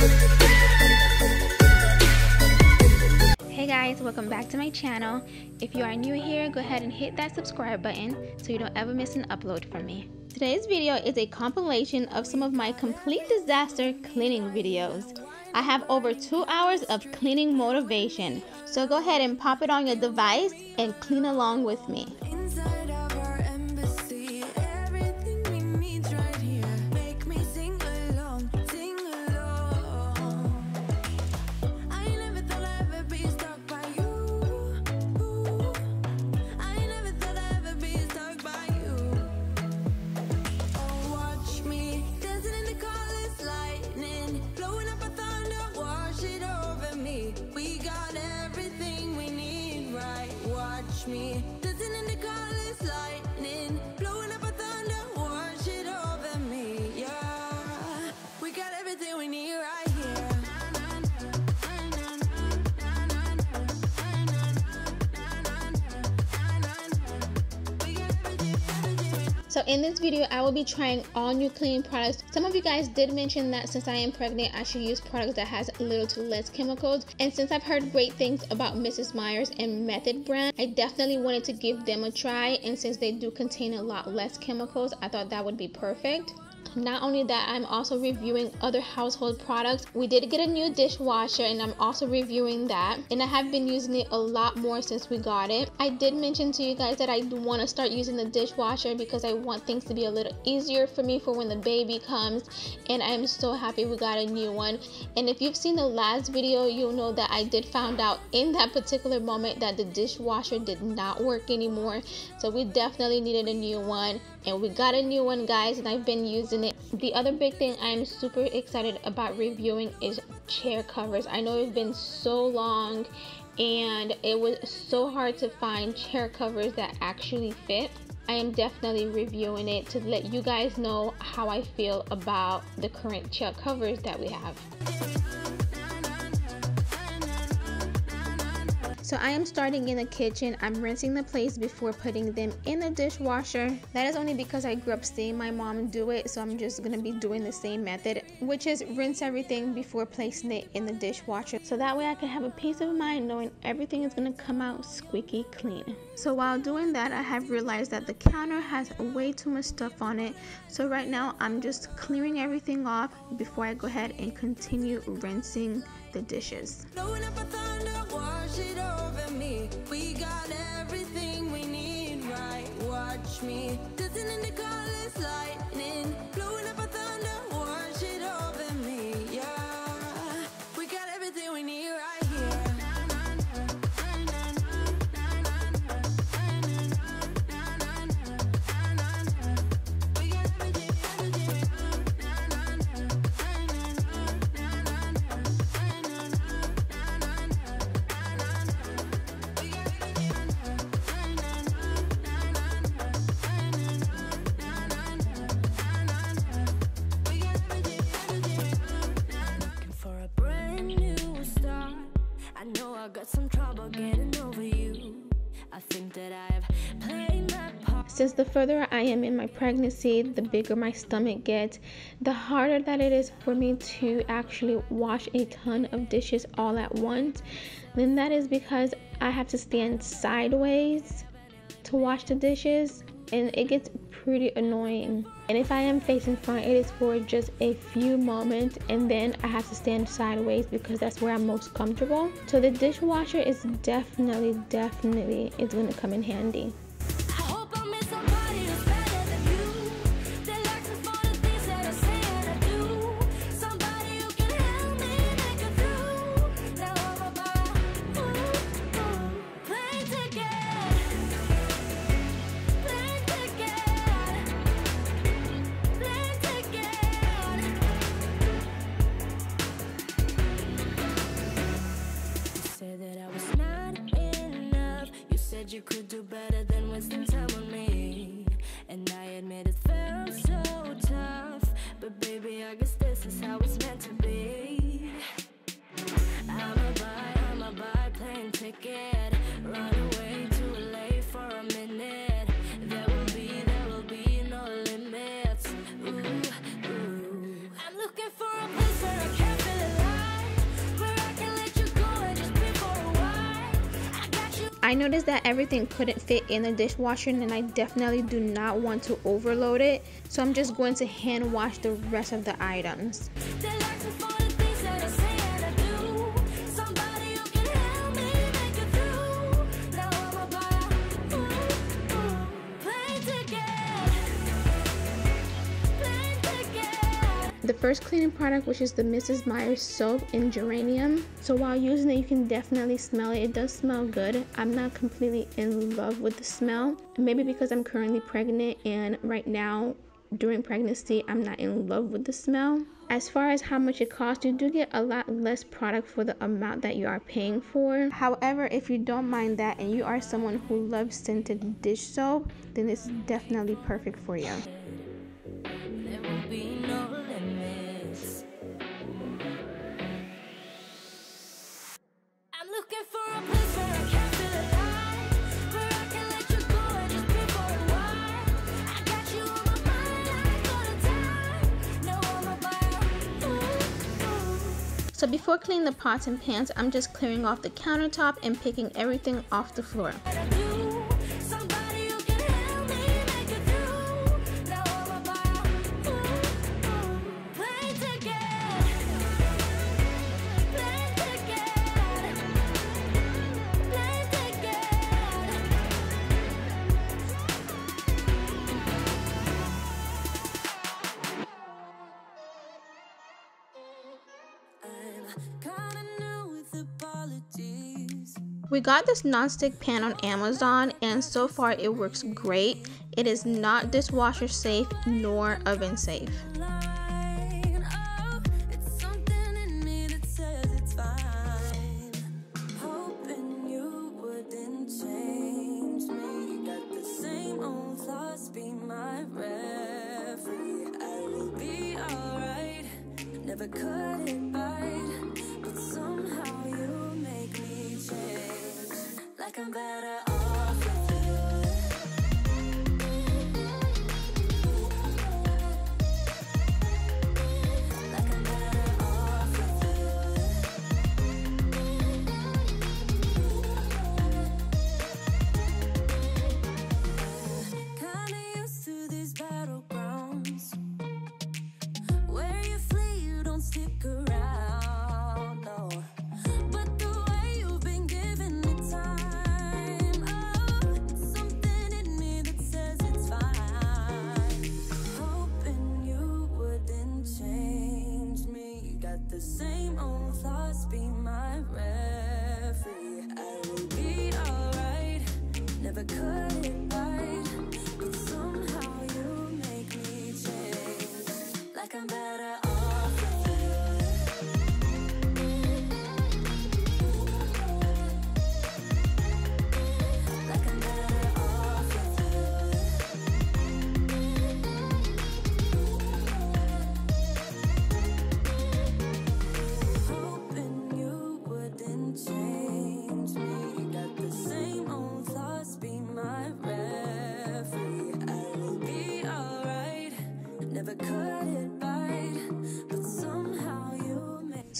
Hey guys, welcome back to my channel. If you are new here, go ahead and hit that subscribe button so you don't ever miss an upload from me. Today's video is a compilation of some of my complete disaster cleaning videos. I have over two hours of cleaning motivation, so go ahead and pop it on your device and clean along with me. In this video, I will be trying all new cleaning products. Some of you guys did mention that since I am pregnant, I should use products that has little to less chemicals. And since I've heard great things about Mrs. Meyer's and Method brand, I definitely wanted to give them a try. And since they do contain a lot less chemicals, I thought that would be perfect. Not only that, I'm also reviewing other household products. We did get a new dishwasher and I'm also reviewing that. And I have been using it a lot more since we got it. I did mention to you guys that I want to start using the dishwasher because I want things to be a little easier for me for when the baby comes. And I am so happy we got a new one. And if you've seen the last video, you'll know that I did found out in that particular moment that the dishwasher did not work anymore. So we definitely needed a new one and we got a new one guys and I've been using it. The other big thing I'm super excited about reviewing is chair covers. I know it's been so long and it was so hard to find chair covers that actually fit. I am definitely reviewing it to let you guys know how I feel about the current chair covers that we have. So I am starting in the kitchen. I'm rinsing the plates before putting them in the dishwasher. That is only because I grew up seeing my mom do it. So I'm just going to be doing the same method, which is rinse everything before placing it in the dishwasher. So that way I can have a peace of mind knowing everything is going to come out squeaky clean. So while doing that, I have realized that the counter has way too much stuff on it. So right now I'm just clearing everything off before I go ahead and continue rinsing the dishes. Me. In the got some trouble getting over you. I think that I've played my part. Since the further I am in my pregnancy, the bigger my stomach gets, the harder that it is for me to actually wash a ton of dishes all at once. Then that is because I have to stand sideways to wash the dishes and it gets pretty annoying. And if I am facing front, it is for just a few moments and then I have to stand sideways because that's where I'm most comfortable. So the dishwasher is definitely, definitely it's gonna come in handy. Noticed that everything couldn't fit in the dishwasher and I definitely do not want to overload it. So I'm just going to hand wash the rest of the items. First cleaning product which is the Mrs. Meyer's soap in geranium. So while using it you can definitely smell it. It does smell good. I'm not completely in love with the smell. Maybe because I'm currently pregnant and right now during pregnancy I'm not in love with the smell. As far as how much it costs you do get a lot less product for the amount that you are paying for. However if you don't mind that and you are someone who loves scented dish soap then it's definitely perfect for you So before cleaning the pots and pans, I'm just clearing off the countertop and picking everything off the floor. We got this non-stick pan on Amazon and so far it works great. It is not dishwasher safe nor oven safe. Never Like I'm better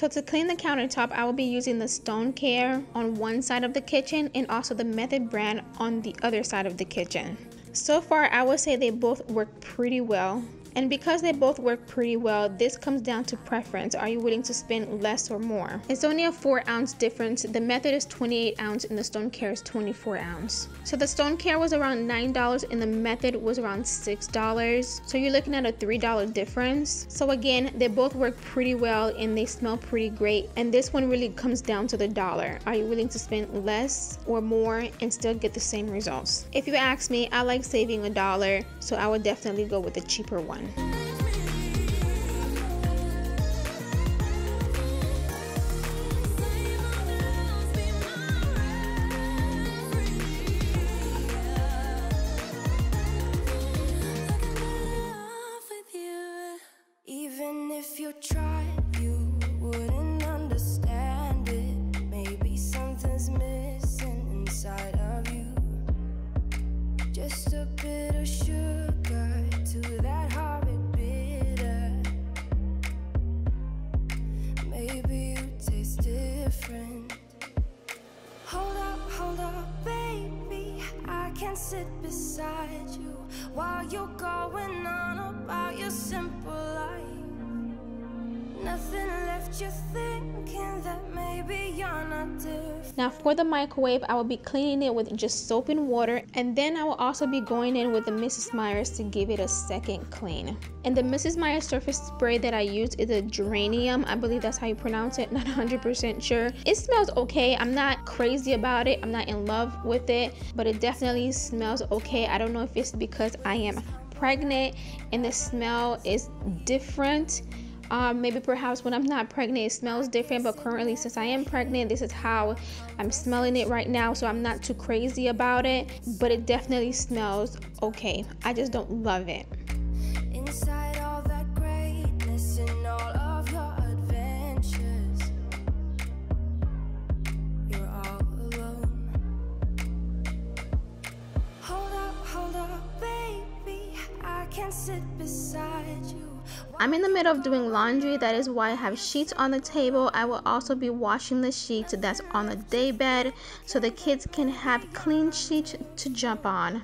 So to clean the countertop, I will be using the Stone Care on one side of the kitchen and also the Method brand on the other side of the kitchen. So far, I would say they both work pretty well. And because they both work pretty well, this comes down to preference. Are you willing to spend less or more? It's only a 4 ounce difference. The Method is 28 ounce and the Stone Care is 24 ounce. So the Stone Care was around $9 and the Method was around $6. So you're looking at a $3 difference. So again, they both work pretty well and they smell pretty great. And this one really comes down to the dollar. Are you willing to spend less or more and still get the same results? If you ask me, I like saving a dollar, so I would definitely go with the cheaper one one. Microwave, I will be cleaning it with just soap and water and then I will also be going in with the Mrs. Meyer's to give it a second clean. And the Mrs. Meyer's surface spray that I use is a geranium. I believe that's how you pronounce it, not 100% sure. It smells okay. I'm not crazy about it. I'm not in love with it, but it definitely smells okay. I don't know if it's because I am pregnant and the smell is different um, maybe perhaps when I'm not pregnant, it smells different, but currently, since I am pregnant, this is how I'm smelling it right now. So I'm not too crazy about it, but it definitely smells okay. I just don't love it. Inside all that greatness and all of your adventures, you're all alone. Hold up, hold up, baby. I can sit beside you. I'm in the middle of doing laundry, that is why I have sheets on the table. I will also be washing the sheets that's on the day bed so the kids can have clean sheets to jump on.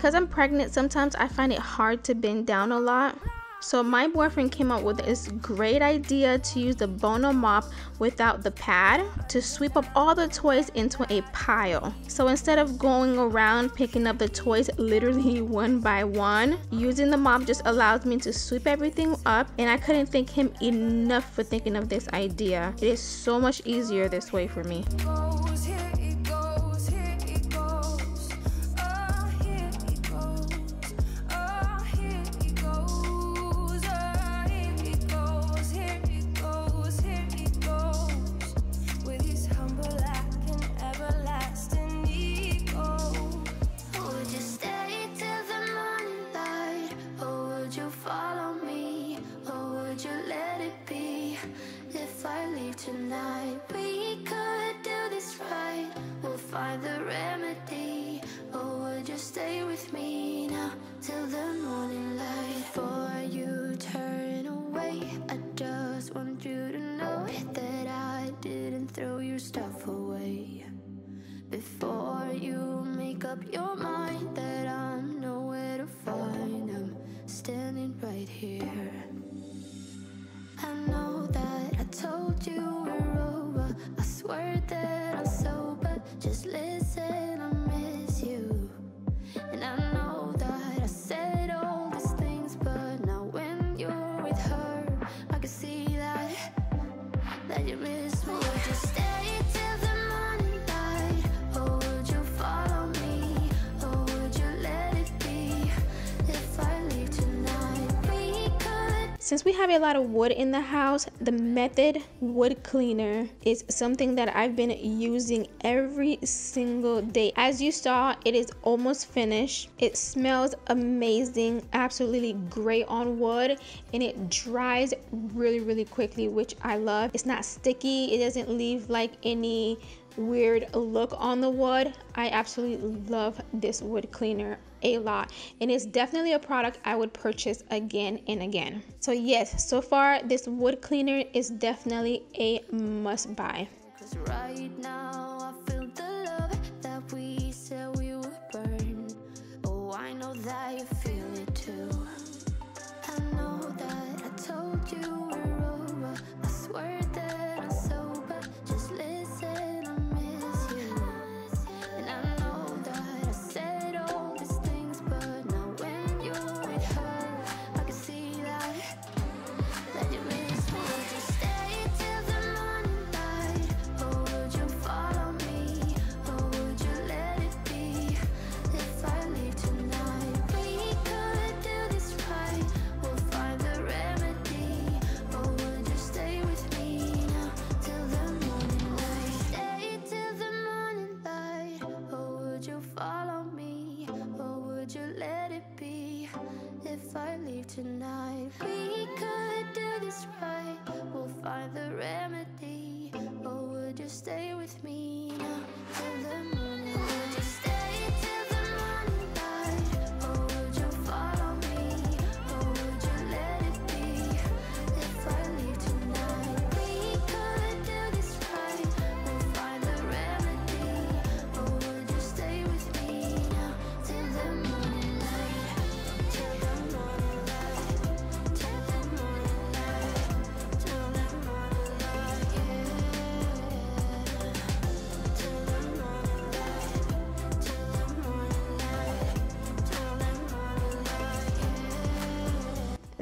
Because I'm pregnant, sometimes I find it hard to bend down a lot. So my boyfriend came up with this great idea to use the Bona mop without the pad to sweep up all the toys into a pile. So instead of going around picking up the toys literally one by one, using the mop just allows me to sweep everything up and I couldn't thank him enough for thinking of this idea. It is so much easier this way for me. Have a lot of wood in the house, the Method wood cleaner is something that I've been using every single day. As you saw, it is almost finished. It smells amazing, absolutely great on wood, and it dries really, really quickly, which I love. It's not sticky, it doesn't leave like any weird look on the wood. I absolutely love this wood cleaner a lot and it's definitely a product I would purchase again and again. So yes, so far this wood cleaner is definitely a must buy. I feel the love that we leave tonight.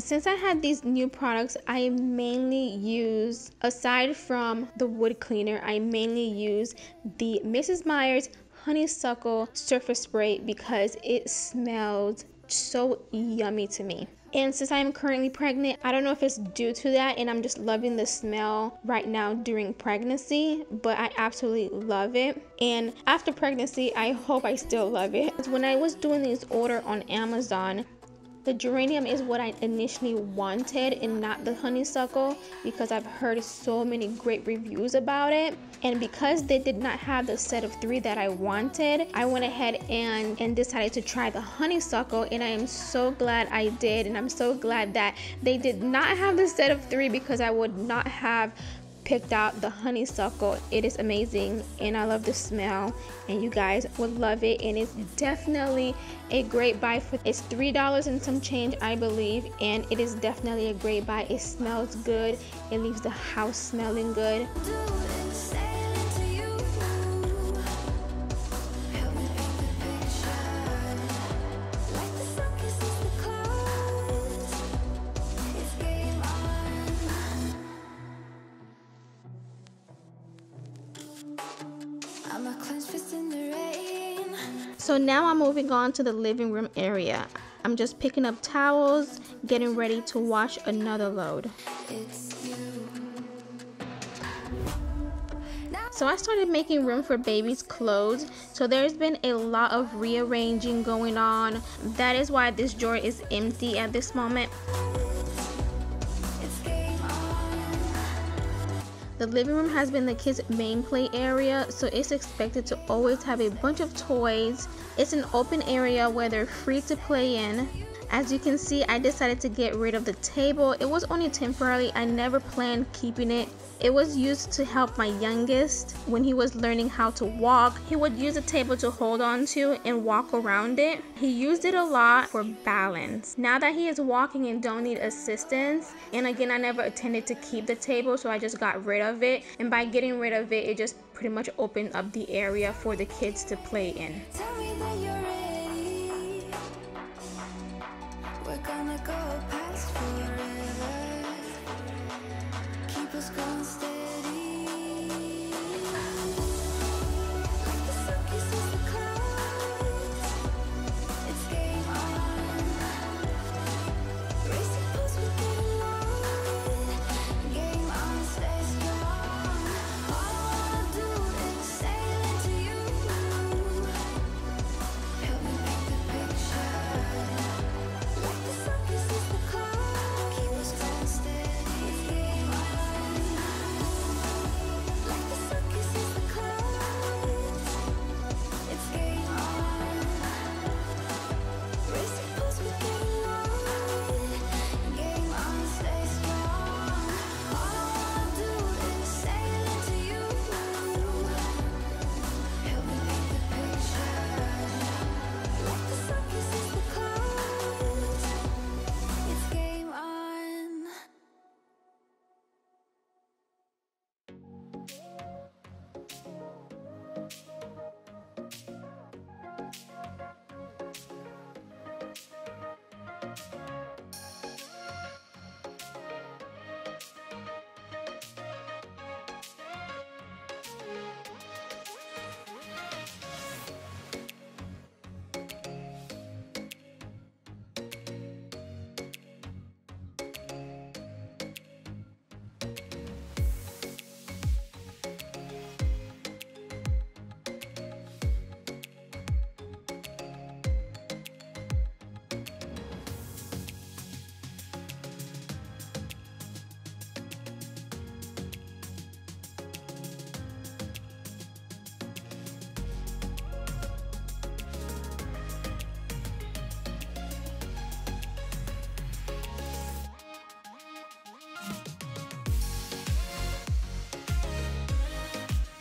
Since I had these new products, I mainly use, aside from the wood cleaner, I mainly use the Mrs. Meyer's Honeysuckle Surface Spray because it smells so yummy to me. And since I'm currently pregnant, I don't know if it's due to that and I'm just loving the smell right now during pregnancy, but I absolutely love it. And after pregnancy, I hope I still love it. When I was doing this order on Amazon, the geranium is what I initially wanted and not the honeysuckle because I've heard so many great reviews about it. And because they did not have the set of three that I wanted, I went ahead and, and decided to try the honeysuckle. And I am so glad I did. And I'm so glad that they did not have the set of three because I would not have picked out the honeysuckle. It is amazing and i love the smell and you guys would love it and it's definitely a great buy for it's three dollars and some change i believe and it is definitely a great buy. It smells good. It leaves the house smelling good so now i'm moving on to the living room area i'm just picking up towels getting ready to wash another load So I started making room for baby's clothes. So there's been a lot of rearranging going on. That is why this drawer is empty at this moment. The living room has been the kids' main play area, so it's expected to always have a bunch of toys. It's an open area where they're free to play in. As you can see, I decided to get rid of the table. It was only temporary. I never planned keeping it. It was used to help my youngest when he was learning how to walk. He would use a table to hold on to and walk around it. He used it a lot for balance. Now that he is walking and don't need assistance, and again, I never intended to keep the table, so I just got rid of it. And by getting rid of it, it just pretty much opened up the area for the kids to play in. We're gonna go past. Keep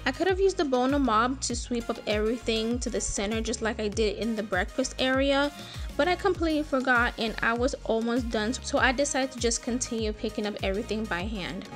I could have used the Bona mop to sweep up everything to the center just like I did in the breakfast area, but I completely forgot and I was almost done so I decided to just continue picking up everything by hand.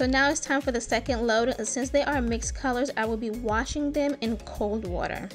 So now it's time for the second load. And since they are mixed colors, I will be washing them in cold water.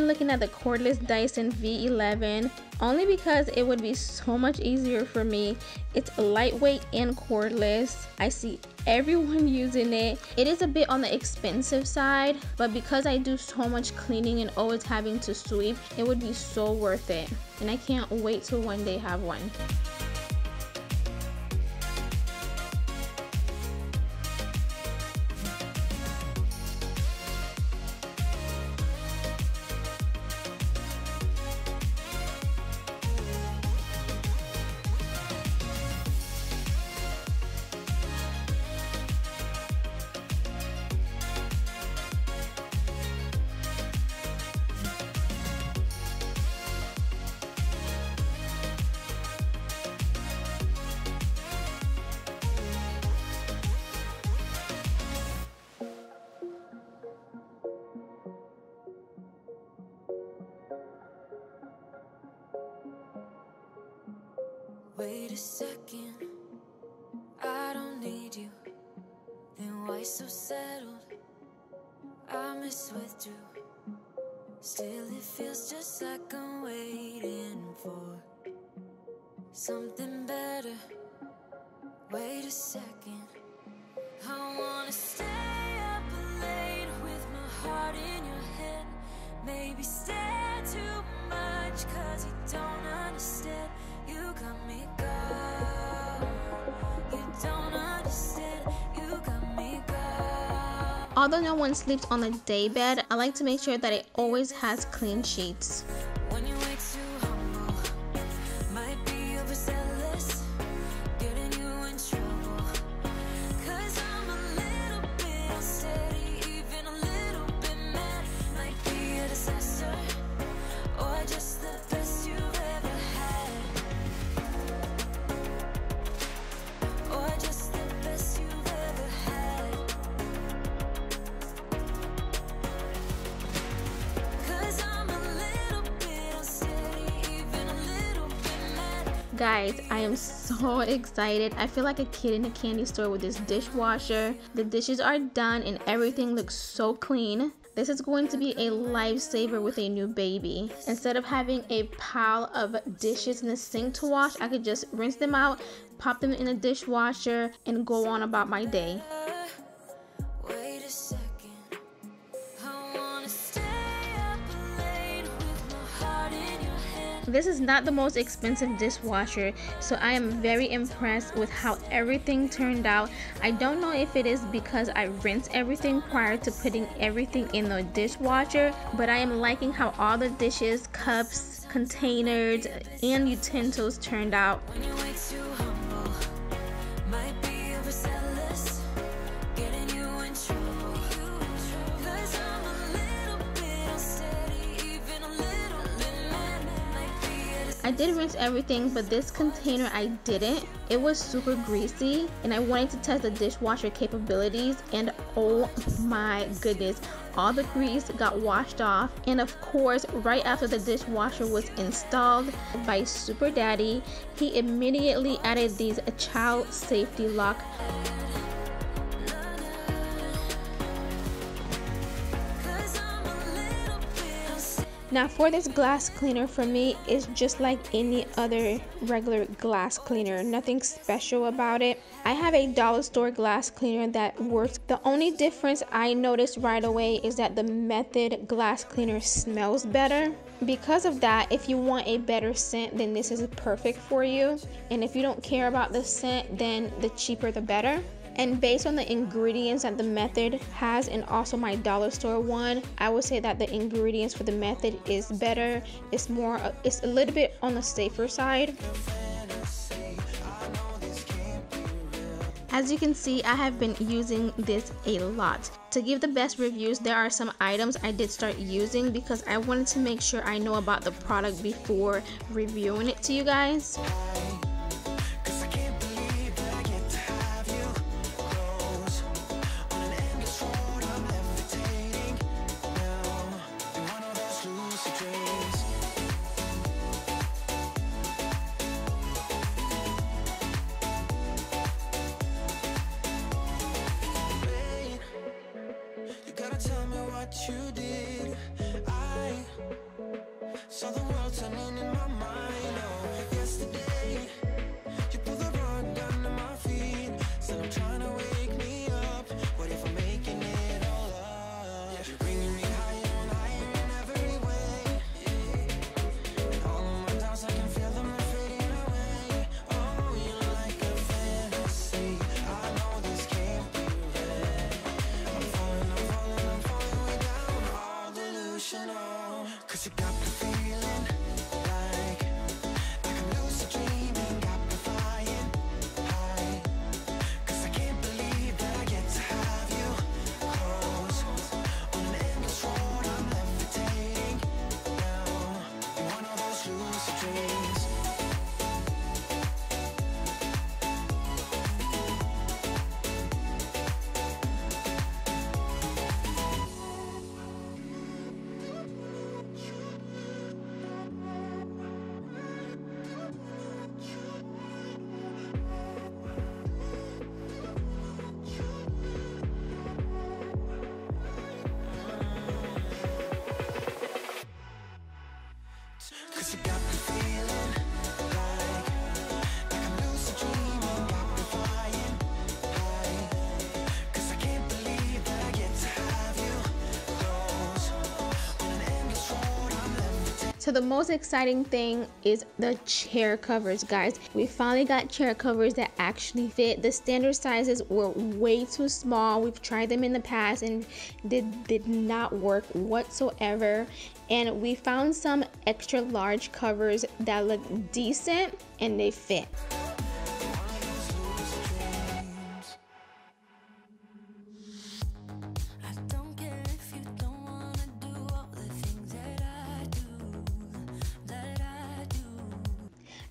Been looking at the cordless Dyson V11 only because it would be so much easier for me. It's lightweight and cordless. I see everyone using it. It is a bit on the expensive side, but because I do so much cleaning and always having to sweep, it would be so worth it. And I can't wait to one day have one. One sleeps on the day bed, I like to make sure that it always has clean sheets. Excited. I feel like a kid in a candy store with this dishwasher. The dishes are done and everything looks so clean. This is going to be a lifesaver with a new baby. Instead of having a pile of dishes in the sink to wash, I could just rinse them out, pop them in the dishwasher, and go on about my day. This is not the most expensive dishwasher, so I am very impressed with how everything turned out. I don't know if it is because I rinsed everything prior to putting everything in the dishwasher, but I am liking how all the dishes, cups, containers, and utensils turned out. Did rinse everything, but this container I didn't. It was super greasy, and I wanted to test the dishwasher capabilities, and oh my goodness, all the grease got washed off. And of course, right after the dishwasher was installed by Super Daddy, he immediately added these child safety lock Now for this glass cleaner for me it's just like any other regular glass cleaner. Nothing special about it. I have a dollar store glass cleaner that works. The only difference I noticed right away is that the Method glass cleaner smells better. Because of that, if you want a better scent, then this is perfect for you. And if you don't care about the scent, then the cheaper the better and based on the ingredients that the method has and also my dollar store one i would say that the ingredients for the method is better it's more it's a little bit on the safer side As you can see, I have been using this a lot. To give the best reviews, there are some items I did start using because I wanted to make sure I know about the product before reviewing it to you guys. So the most exciting thing is the chair covers, guys. We finally got chair covers that actually fit. The standard sizes were way too small. We've tried them in the past and did did not work whatsoever. And we found some extra large covers that look decent and they fit.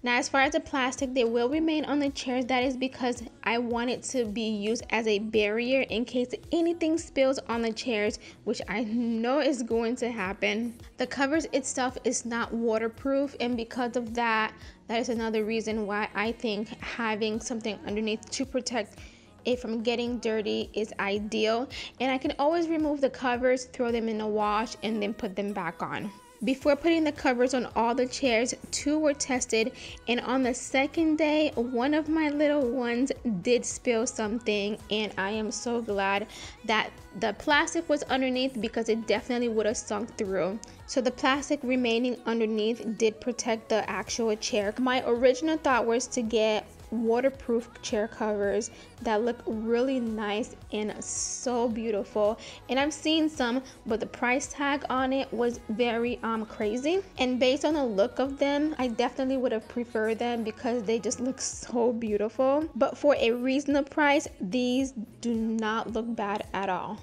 Now as far as the plastic, they will remain on the chairs. That is because I want it to be used as a barrier in case anything spills on the chairs, which I know is going to happen. The covers itself is not waterproof and because of that, that is another reason why I think having something underneath to protect it from getting dirty is ideal and I can always remove the covers throw them in the wash and then put them back on before putting the covers on all the chairs, two were tested, and on the second day, one of my little ones did spill something, and I am so glad that the plastic was underneath because it definitely would have sunk through. So the plastic remaining underneath did protect the actual chair. My original thought was to get waterproof chair covers that look really nice and so beautiful. And I've seen some but the price tag on it was very um crazy. And based on the look of them I definitely would have preferred them because they just look so beautiful. But for a reasonable price these do not look bad at all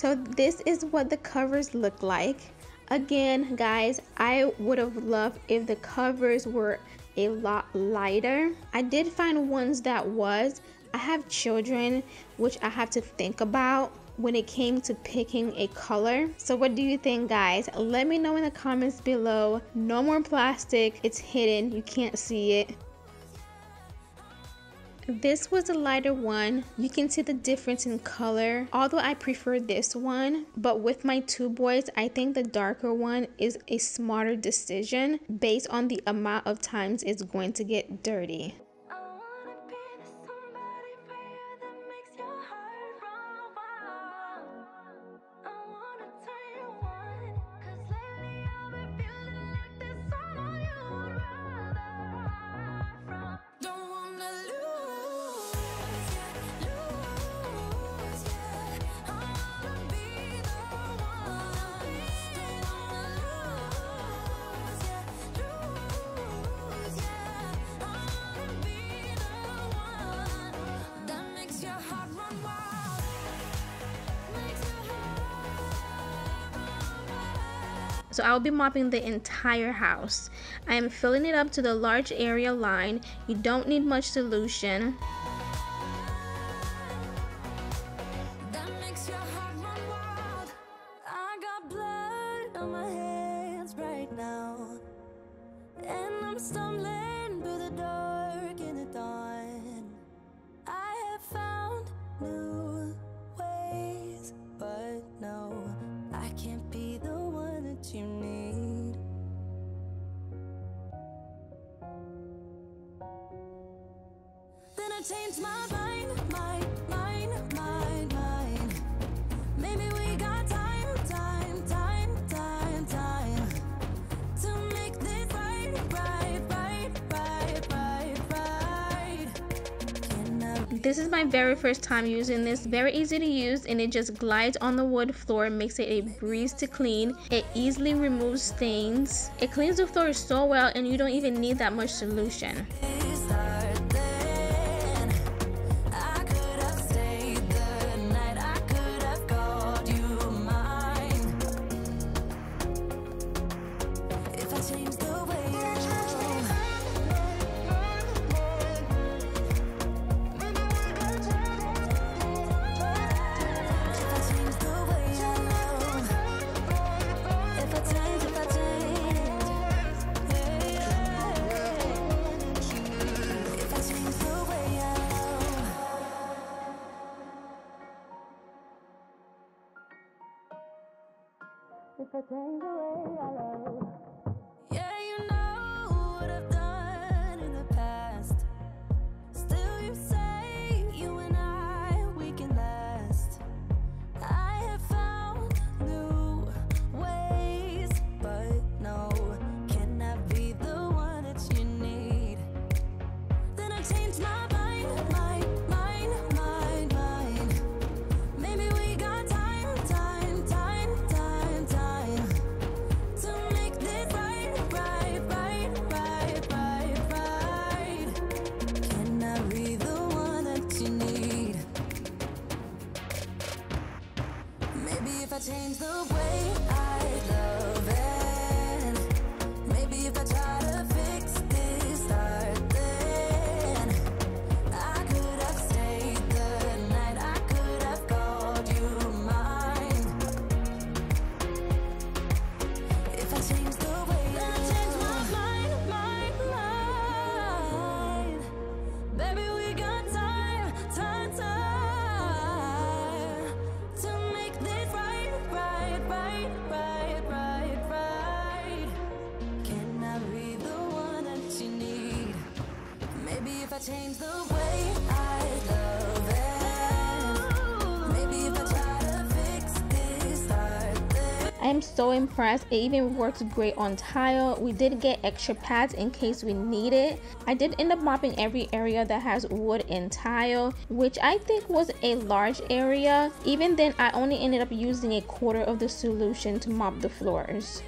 So this is what the covers look like. Again, guys, I would have loved if the covers were a lot lighter. I did find ones that was. I have children, which I have to think about when it came to picking a color. So what do you think guys? Let me know in the comments below. No more plastic, it's hidden, you can't see it. This was a lighter one. You can see the difference in color. Although I prefer this one, but with my two boys, I think the darker one is a smarter decision based on the amount of times it's going to get dirty. So I'll be mopping the entire house. I am filling it up to the large area line. You don't need much solution. This is my very first time using this. Very easy to use and it just glides on the wood floor, makes it a breeze to clean. It easily removes stains. It cleans the floor so well and you don't even need that much solution. Am impressed. It even works great on tile. We did get extra pads in case we need it. I did end up mopping every area that has wood and tile, which I think was a large area. Even then, I only ended up using a quarter of the solution to mop the floors.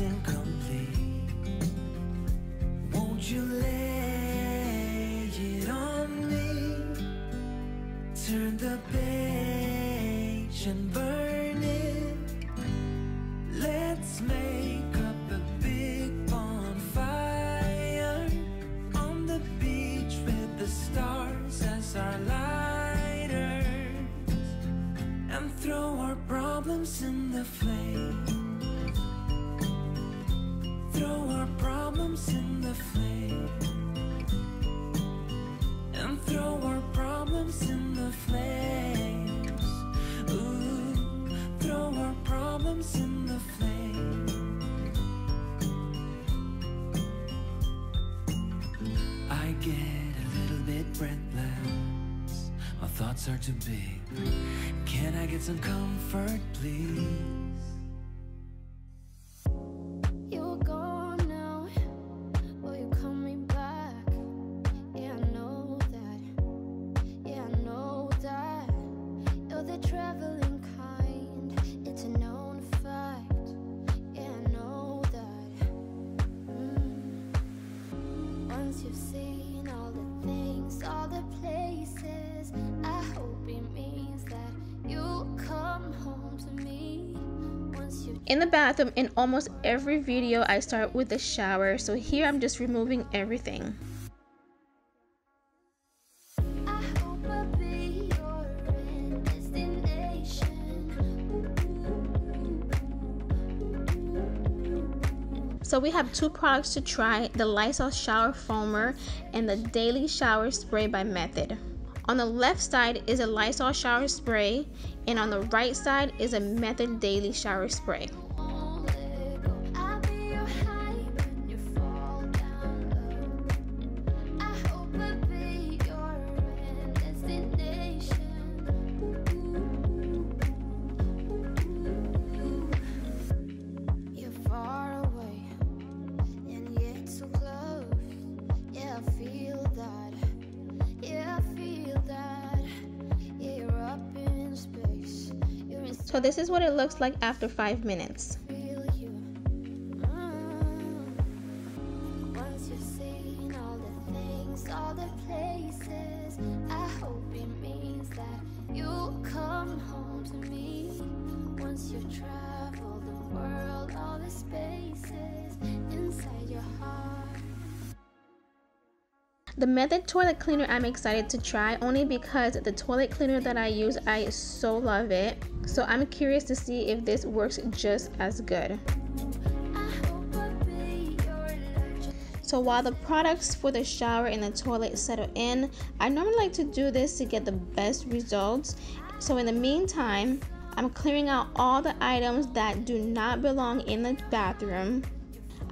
Incomplete. Won't you lay it on me? Turn the page and big. Can I get some comfort, please? In the bathroom, in almost every video, I start with the shower. So here I'm just removing everything. So we have two products to try, the Lysol Shower Foamer and the Daily Shower Spray by Method. On the left side is a Lysol Shower Spray and on the right side is a Method Daily Shower Spray. So this is what it looks like after 5 minutes. traveled the world, all the spaces inside your heart. The Method toilet cleaner I'm excited to try only because the toilet cleaner that I use, I so love it. So I'm curious to see if this works just as good. So while the products for the shower and the toilet settle in, I normally like to do this to get the best results. So in the meantime, I'm clearing out all the items that do not belong in the bathroom.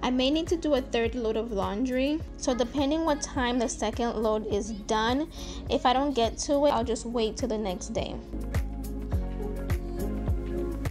I may need to do a third load of laundry. So depending what time the second load is done, if I don't get to it, I'll just wait till the next day.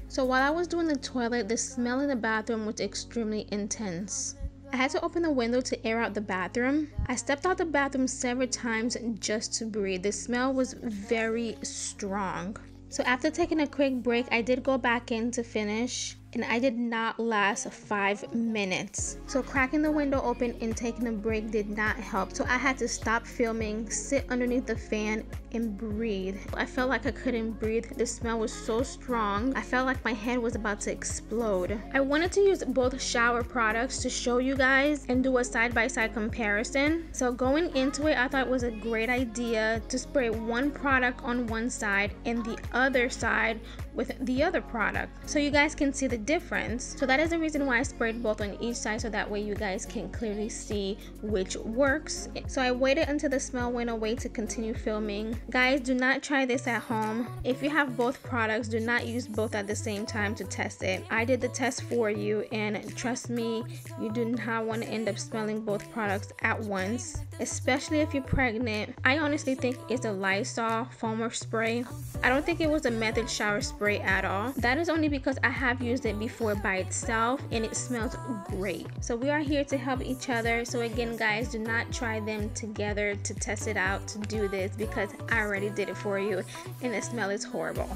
So while I was doing the toilet, the smell in the bathroom was extremely intense. I had to open the window to air out the bathroom. I stepped out the bathroom several times just to breathe. The smell was very strong. So after taking a quick break, I did go back in to finish and I did not last five minutes. So cracking the window open and taking a break did not help. So I had to stop filming, sit underneath the fan and breathe. I felt like I couldn't breathe. The smell was so strong. I felt like my head was about to explode. I wanted to use both shower products to show you guys and do a side-by-side -side comparison. So going into it, I thought it was a great idea to spray one product on one side and the other side with the other product. So you guys can see the difference. So that is the reason why I sprayed both on each side so that way you guys can clearly see which works. So I waited until the smell went away to continue filming. Guys do not try this at home. If you have both products do not use both at the same time to test it. I did the test for you and trust me you do not want to end up smelling both products at once especially if you're pregnant. I honestly think it's a Lysol foamer spray. I don't think it was a method shower spray at all that is only because I have used it before by itself and it smells great so we are here to help each other so again guys do not try them together to test it out to do this because I already did it for you and the smell is horrible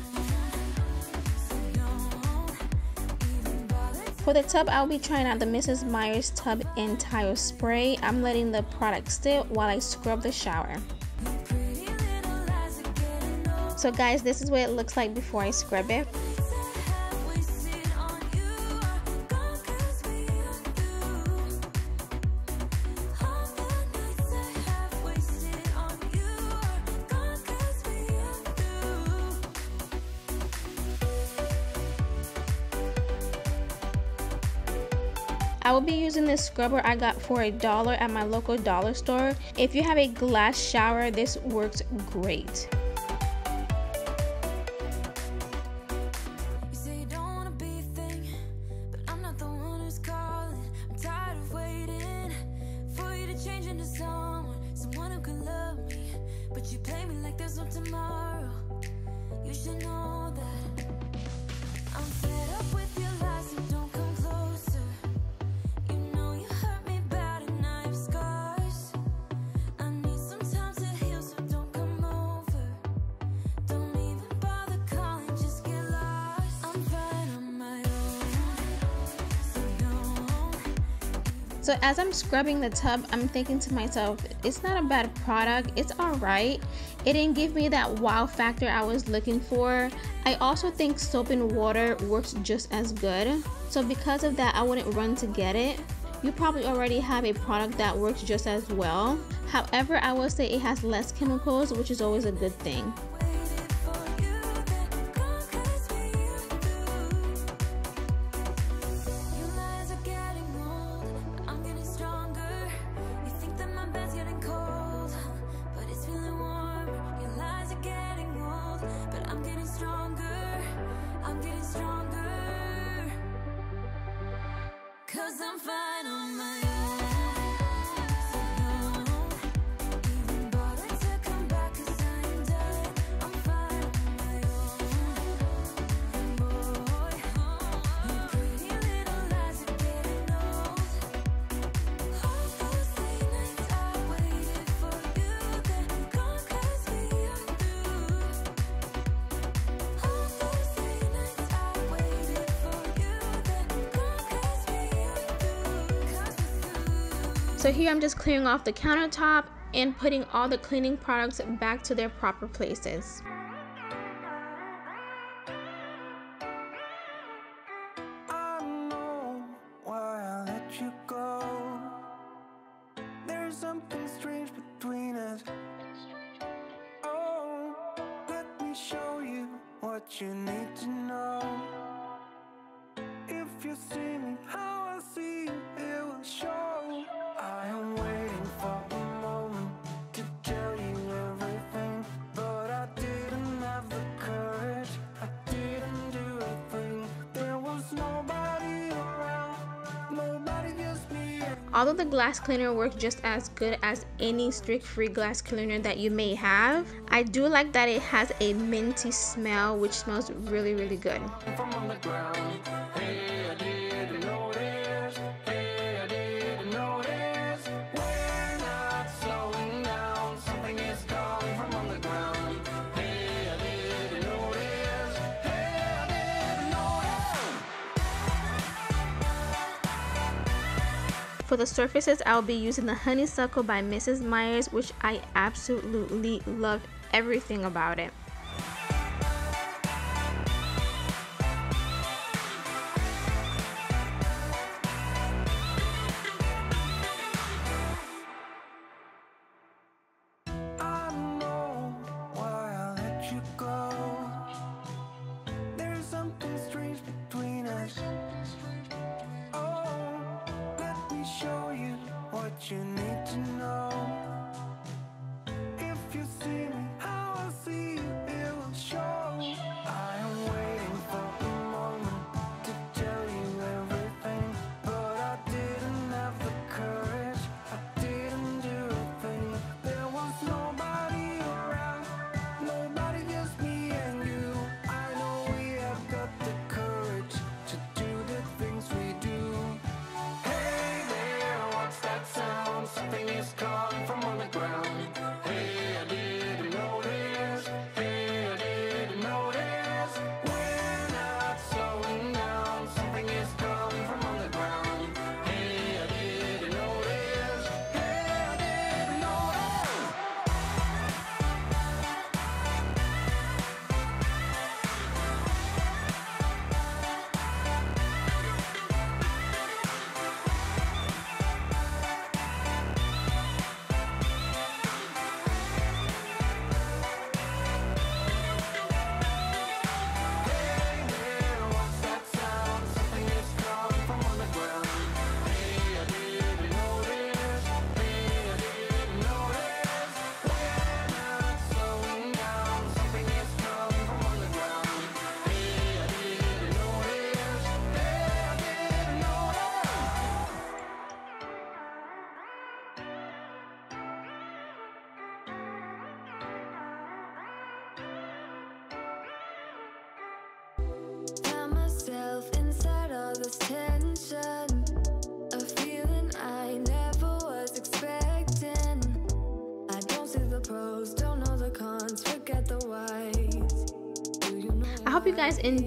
For the tub, I'll be trying out the Mrs. Meyer's Tub and Tile Spray. I'm letting the product sit while I scrub the shower. So guys, this is what it looks like before I scrub it. I will be using this scrubber I got for a dollar at my local dollar store. If you have a glass shower, this works great. As I'm scrubbing the tub, I'm thinking to myself, it's not a bad product, it's alright. It didn't give me that wow factor I was looking for. I also think soap and water works just as good. So because of that, I wouldn't run to get it. You probably already have a product that works just as well. However, I will say it has less chemicals, which is always a good thing. So here I'm just clearing off the countertop and putting all the cleaning products back to their proper places. The glass cleaner works just as good as any strict free glass cleaner that you may have, I do like that it has a minty smell which smells really really good. The surfaces, I'll be using the Honeysuckle by Mrs. Meyer's, which I absolutely love everything about it.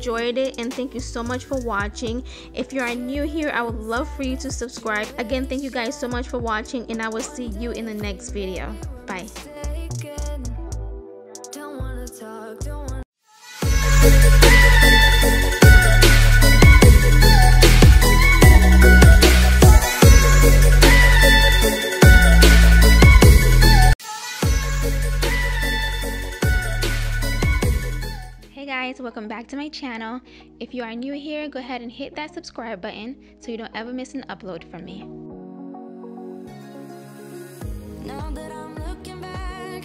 Enjoyed it and thank you so much for watching. If you are new here, I would love for you to subscribe. Again, thank you guys so much for watching and I will see you in the next video. Welcome back to my channel. If you are new here, go ahead and hit that subscribe button so you don't ever miss an upload from me. Now that I'm looking back,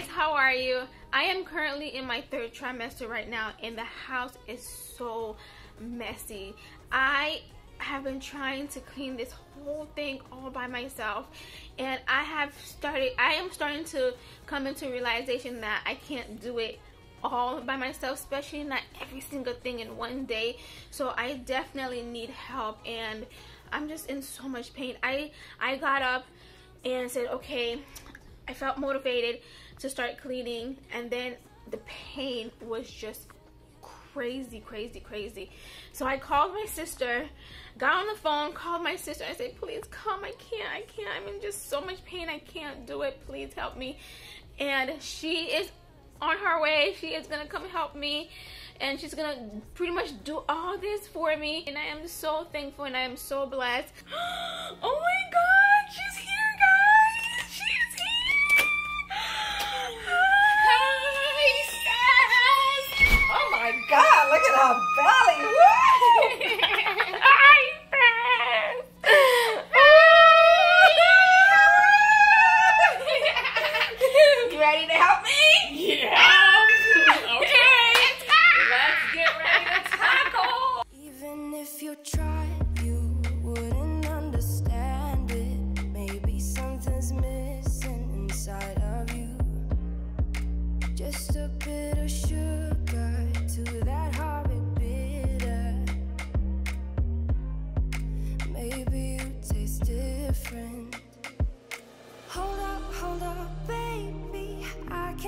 guys, how are you? I am currently in my third trimester right now and the house is so messy. I have been trying to clean this whole thing all by myself and I have started I am starting to come into realization that I can't do it all by myself especially not every single thing in one day so I definitely need help and I'm just in so much pain I I got up and said okay I felt motivated to start cleaning and then the pain was just crazy crazy crazy. So I called my sister got on the phone called my sister. I said please come I can't I can't. I'm in just so much pain I can't do it. Please help me. And she is on her way. She is gonna come help me and she's gonna pretty much do all this for me. And I am so thankful and I am so blessed. Oh my god she's here the belly. Woo! you ready to help me? Yeah. okay. Let's get ready to tackle. Even if you tried,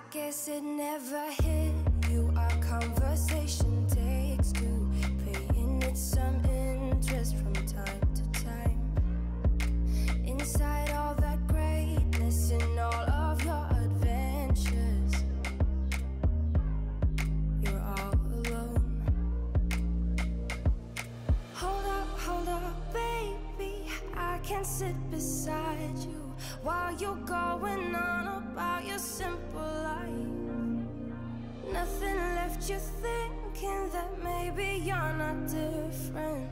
I guess it never hit you. Our conversation takes two, paying it some interest from time to time. Inside all that greatness and all of your adventures, you're all alone. Hold up, hold up, baby. I can sit beside you while you're going on about your simple life. Nothing left you thinking that maybe you're not different.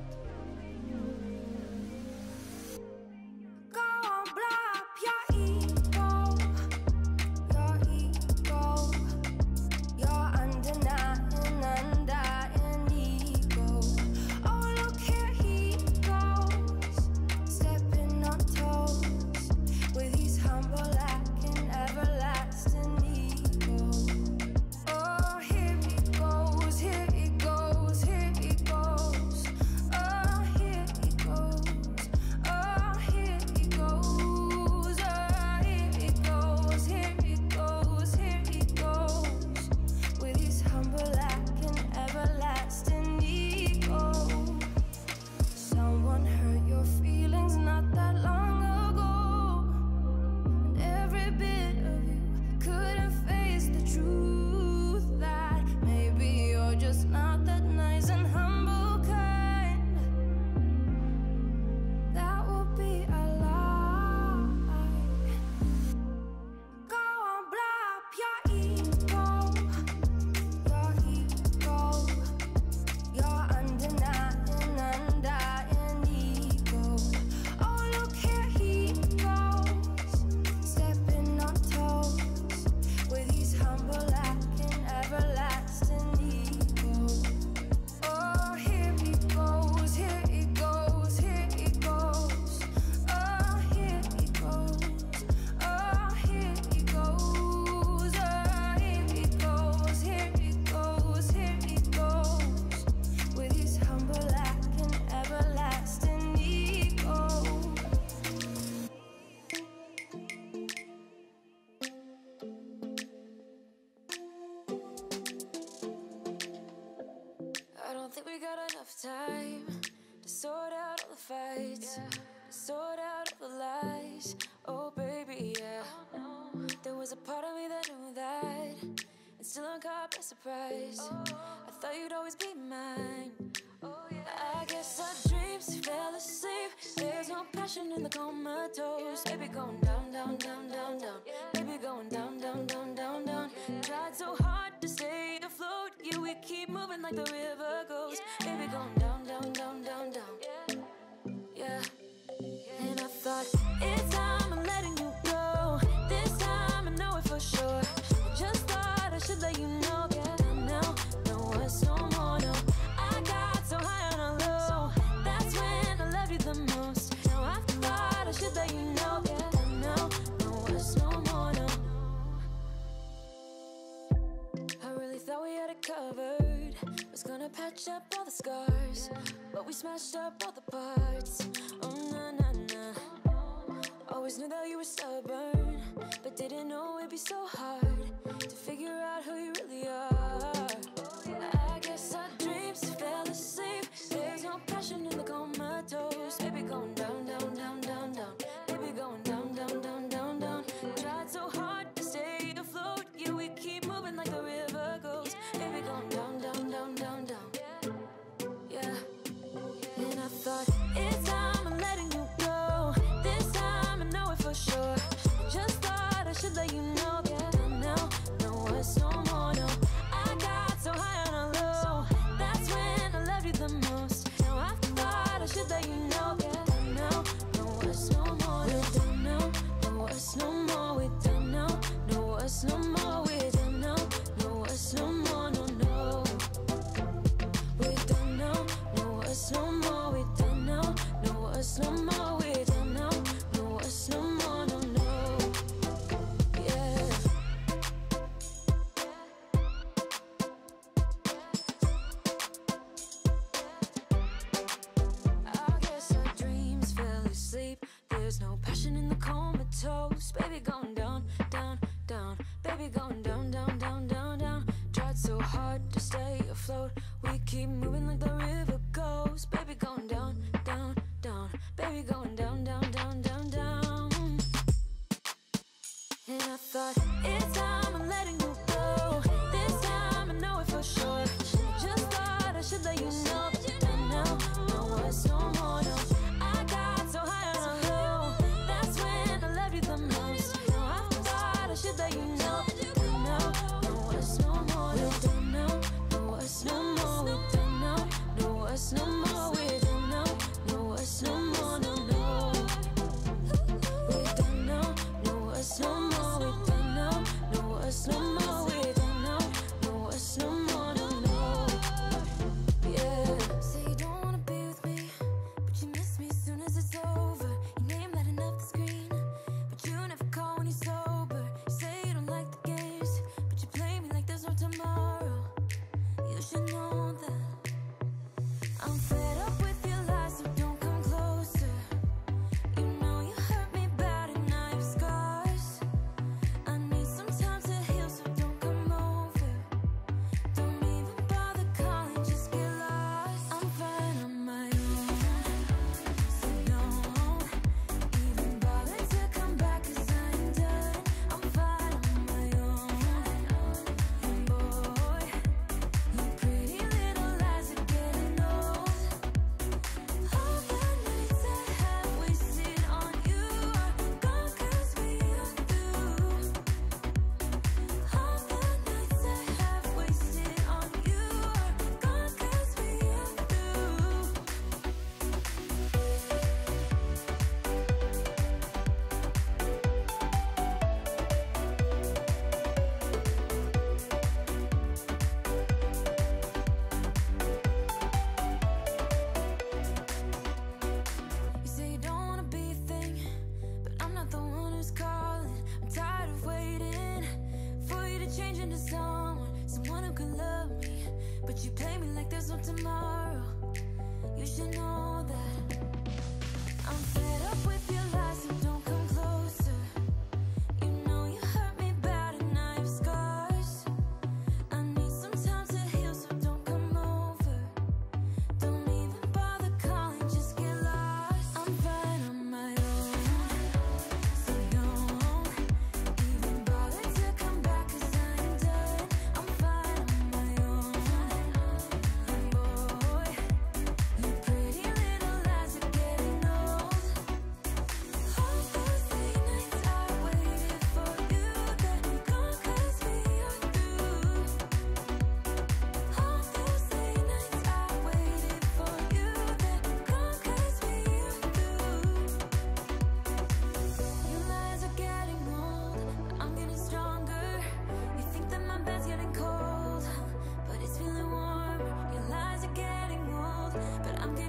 Go on, blow up your fights, sort out all the lies. Oh, baby, yeah. There was a part of me that knew that, and still I'm caught by surprise. I thought you'd always be mine. I guess our dreams fell asleep. There's no passion in the comatose. Baby, going down, down, down, down, down. Baby, going down, down, down, down, down. Tried so hard to stay afloat. Yeah, we keep moving like the river smashed up all the hard to stay afloat. We keep moving like the river goes. Baby going down, down, down. Baby going down.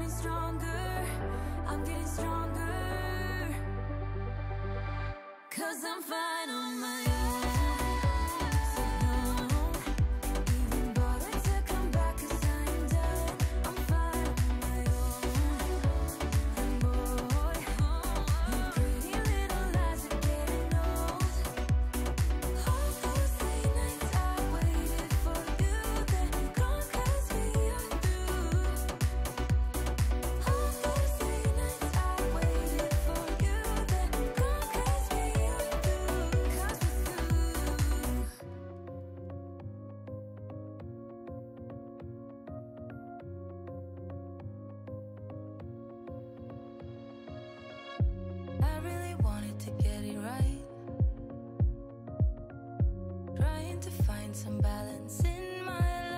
strong. To find some balance in my life.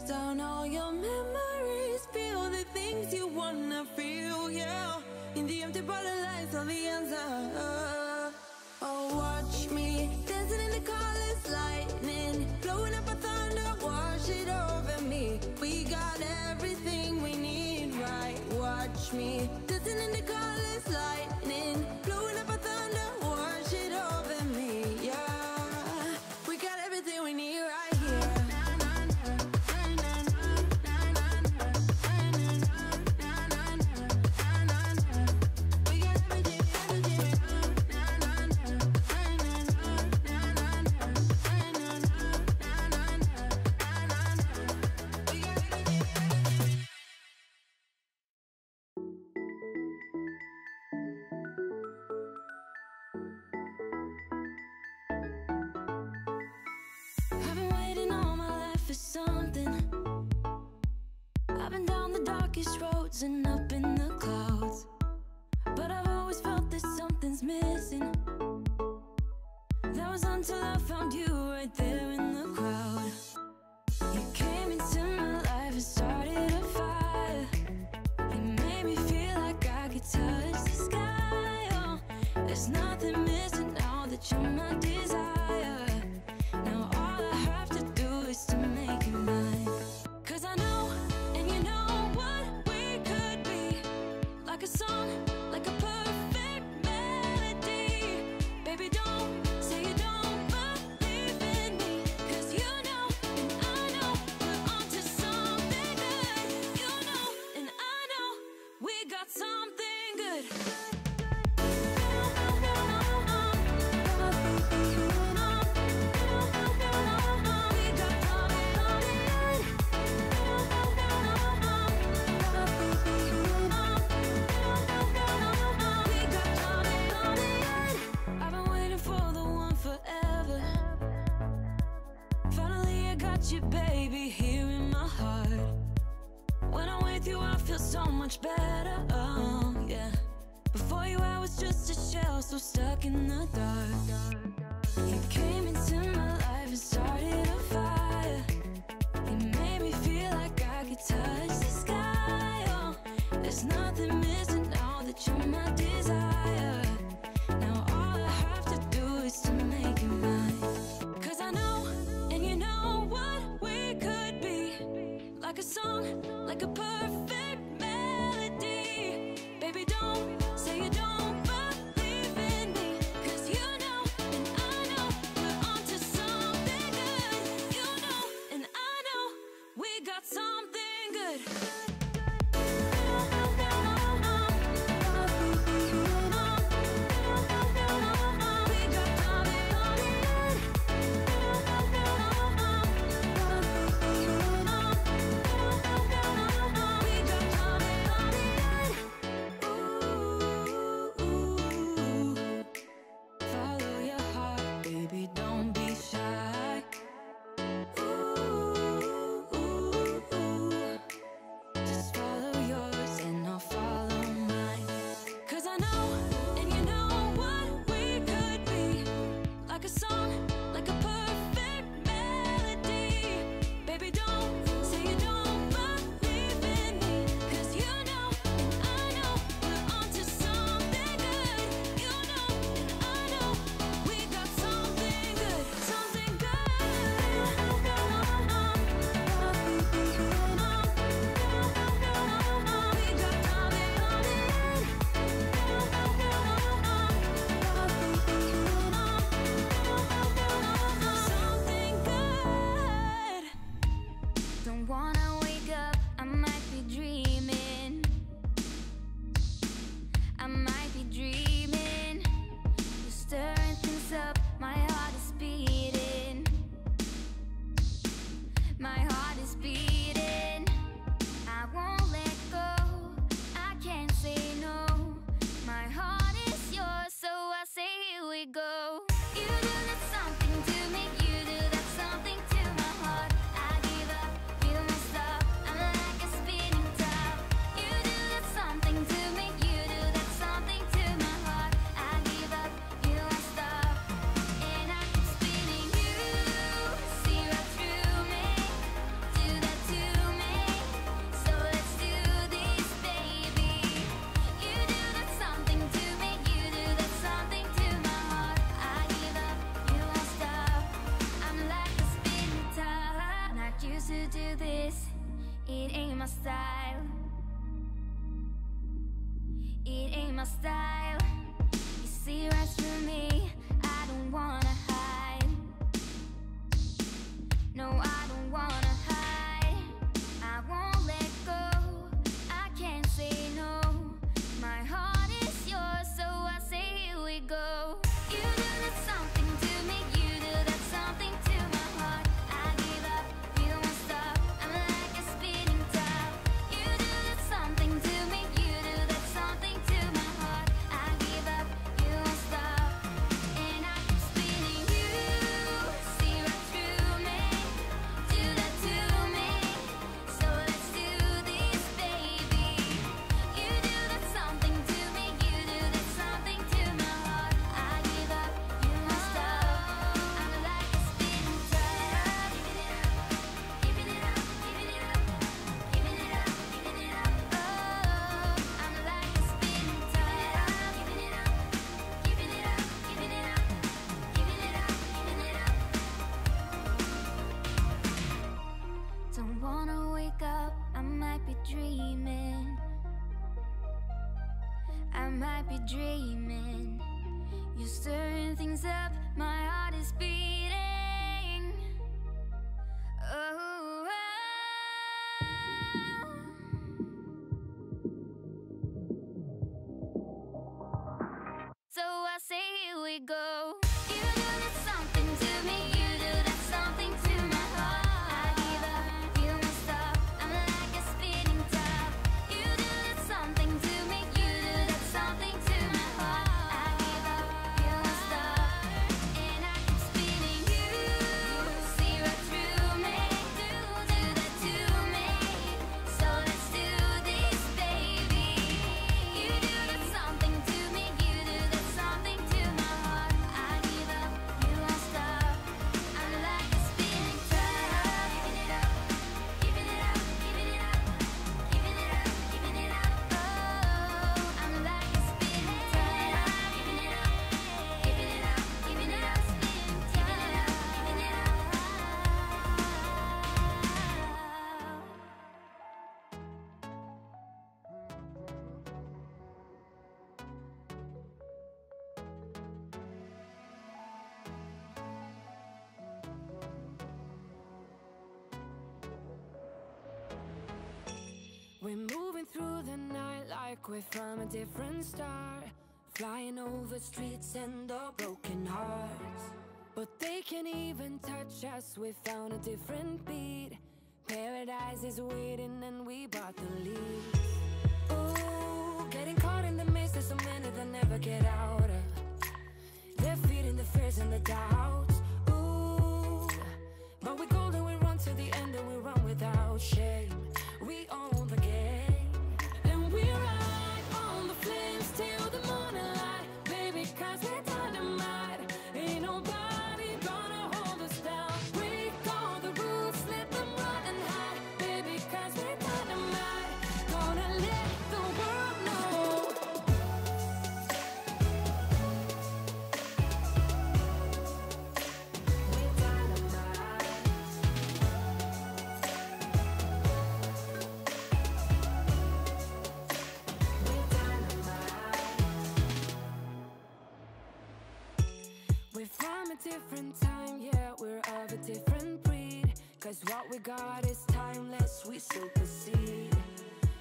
Write down the like we're from a different star Flying over streets and our broken hearts But they can't even touch us, we found a different beat. Paradise is waiting and we bought the lead. Ooh, getting caught in the mist, there's so many that never get out of. They're feeding the fears and the doubts. Ooh, but we're golden, we run to the end and we run without shame. Cause what we got is timeless, we supersede.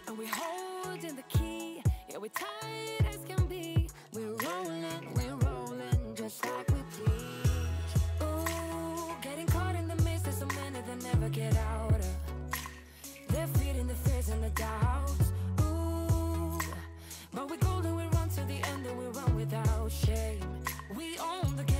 And we're holding the key, yeah we're tight as can be. We're rolling, we're rolling, just like we please. Ooh, getting caught in the mist, there's so many that never get out of. They're feeding the fears and the doubts. Ooh, but we're golden, we run to the end and we run without shame. We own the game.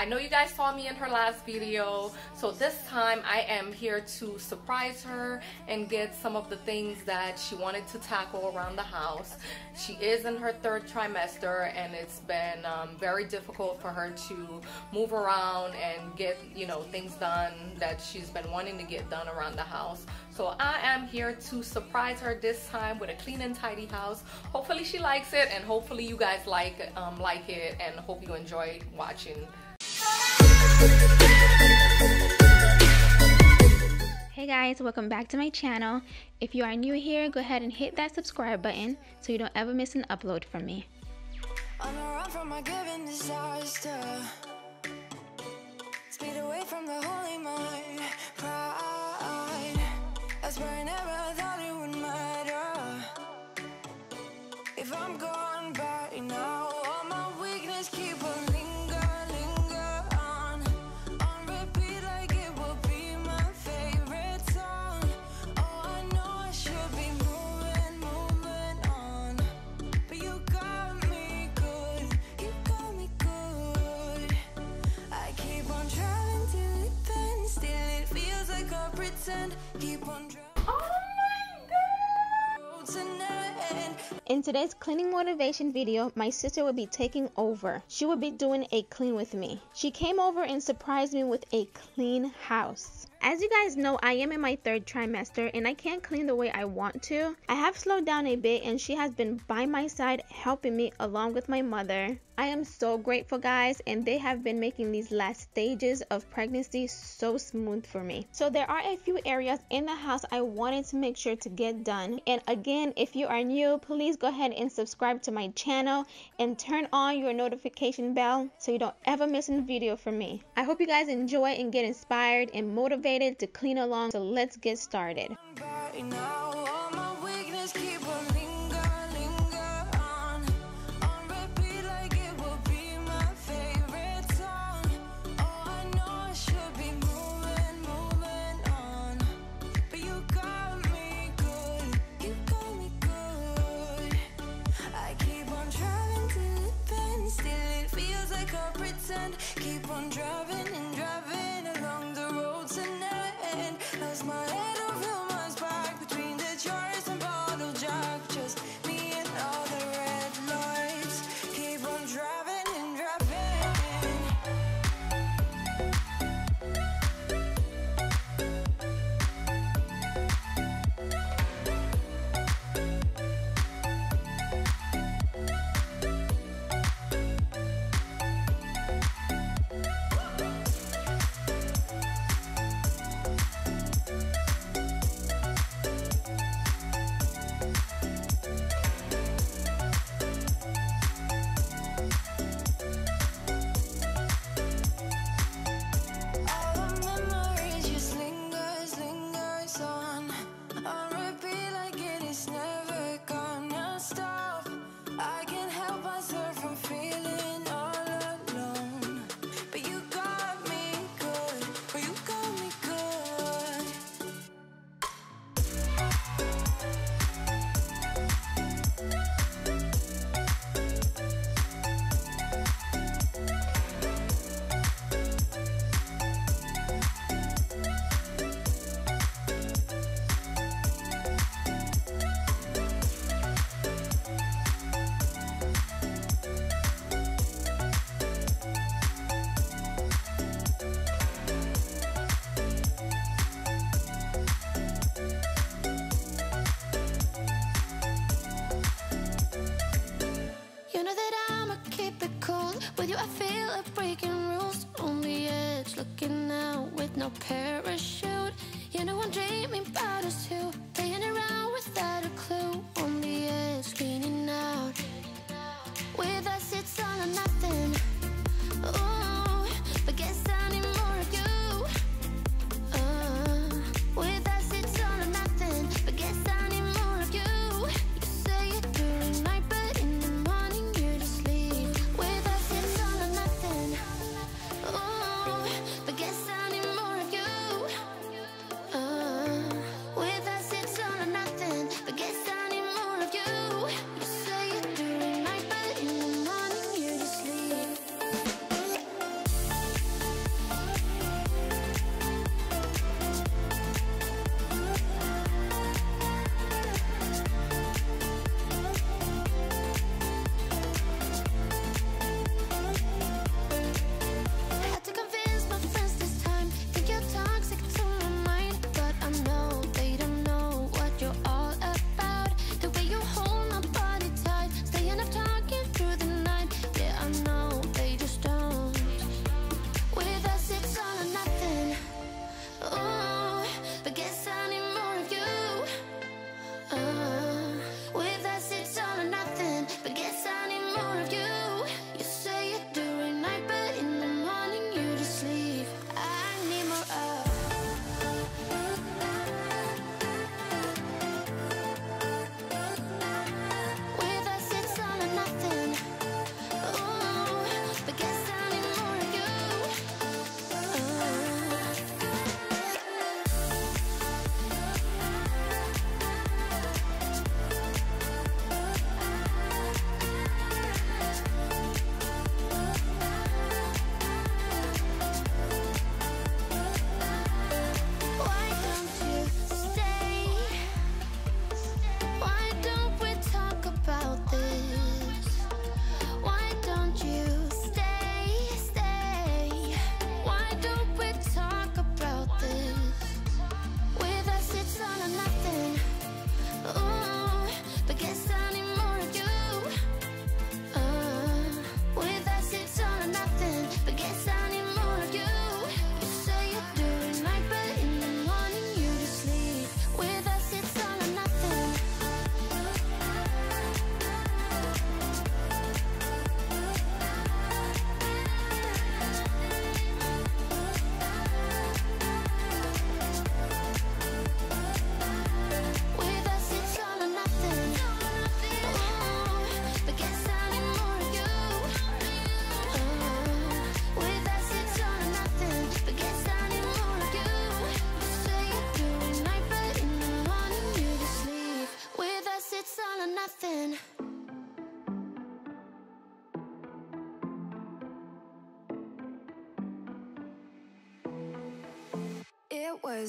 I know you guys saw me in her last video, so this time I am here to surprise her and get some of the things that she wanted to tackle around the house. She is in her third trimester and it's been um, very difficult for her to move around and get, you know, things done that she's been wanting to get done around the house. So I am here to surprise her this time with a clean and tidy house. Hopefully she likes it and hopefully you guys like, um, like it and hope you enjoy watching Hey guys, welcome back to my channel. If you are new here, go ahead and hit that subscribe button so you don't ever miss an upload from me. On a run from my In today's cleaning motivation video, my sister will be taking over. She will be doing a clean with me. She came over and surprised me with a clean house. As you guys know, I am in my third trimester and I can't clean the way I want to. I have slowed down a bit and she has been by my side helping me along with my mother. I am so grateful guys and they have been making these last stages of pregnancy so smooth for me. So there are a few areas in the house I wanted to make sure to get done. And again, if you are new, please go ahead and subscribe to my channel and turn on your notification bell so you don't ever miss a video from me. I hope you guys enjoy and get inspired and motivated to clean along. So let's get started. Keep on driving and driving along the road tonight. Lost my head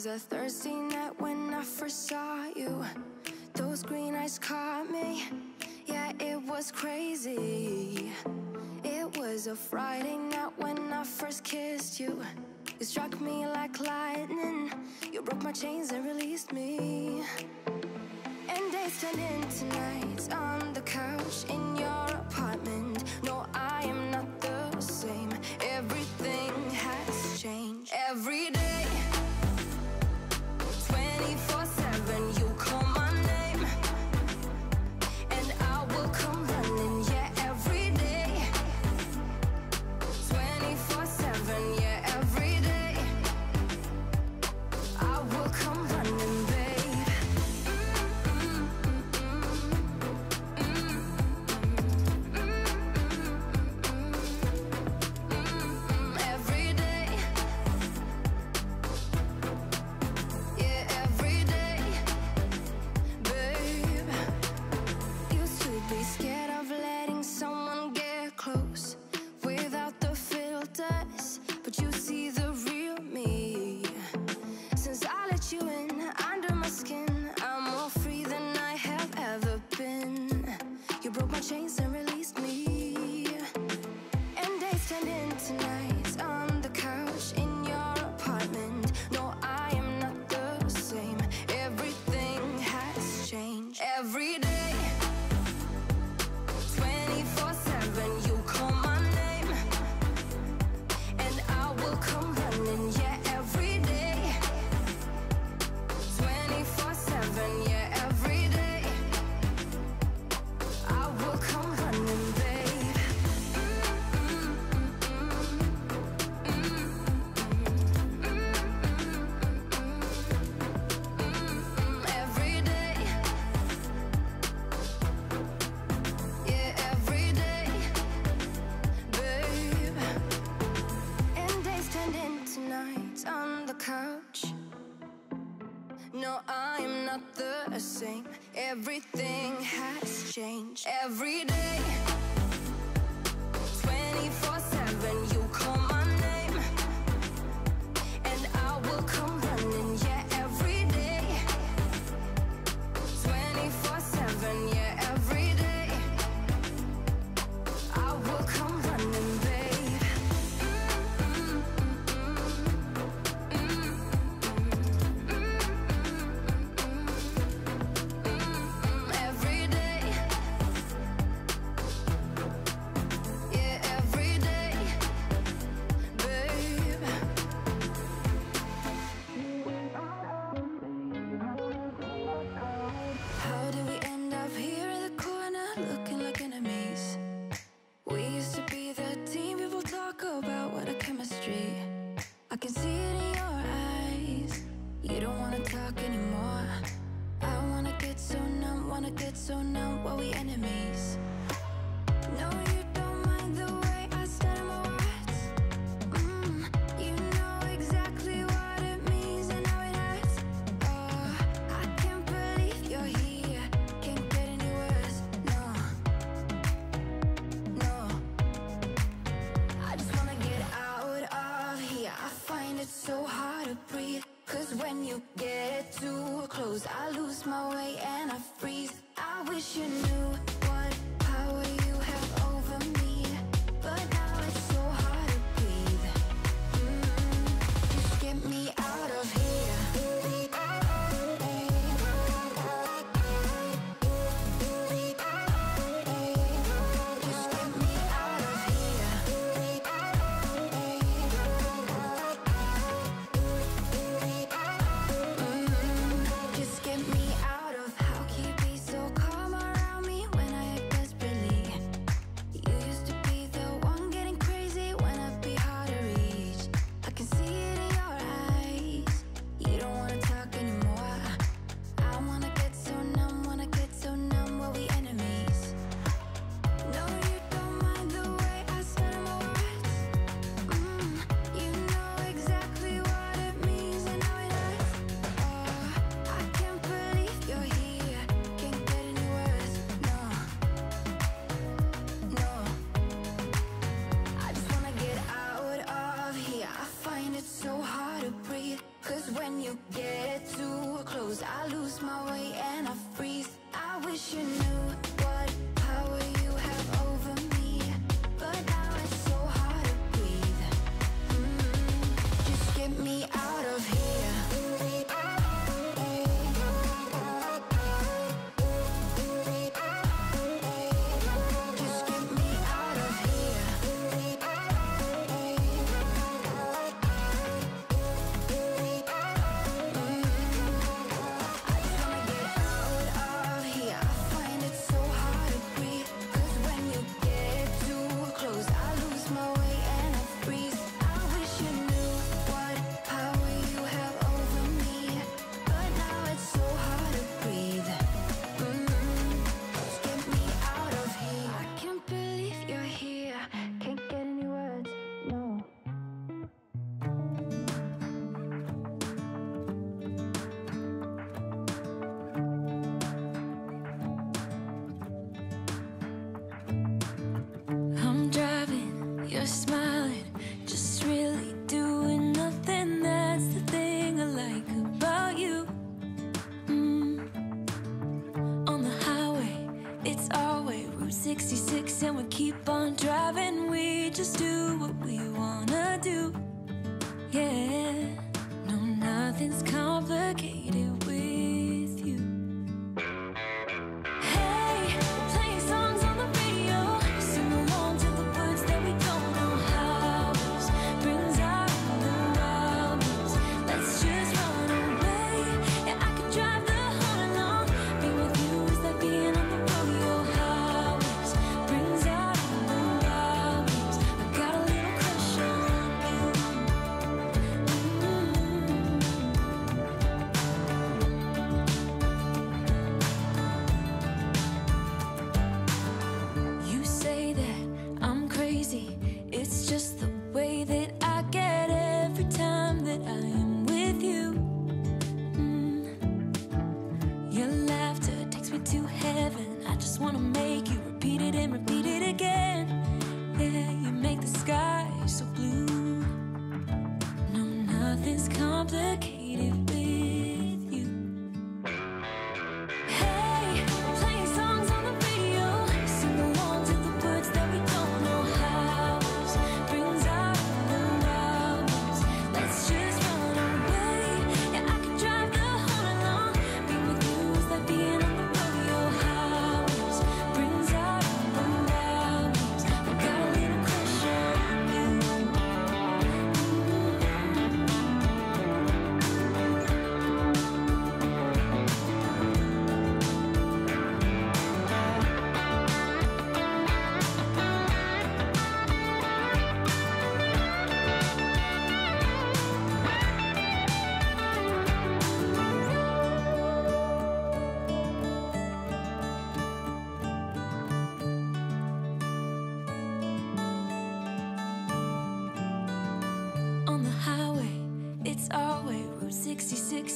A Thursday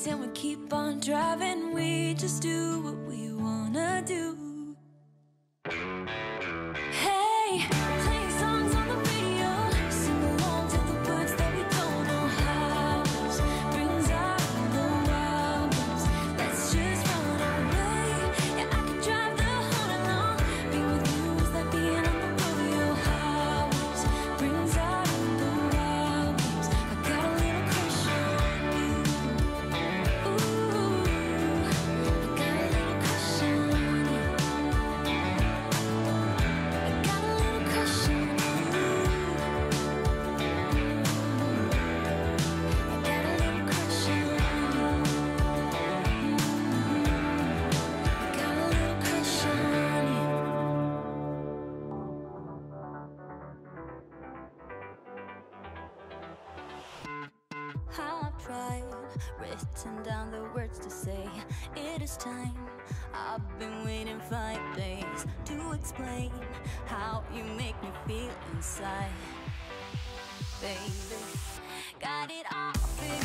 and we keep on driving. We just do explain how you make me feel inside, baby. Got it all figured.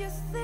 you think?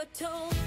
your tone.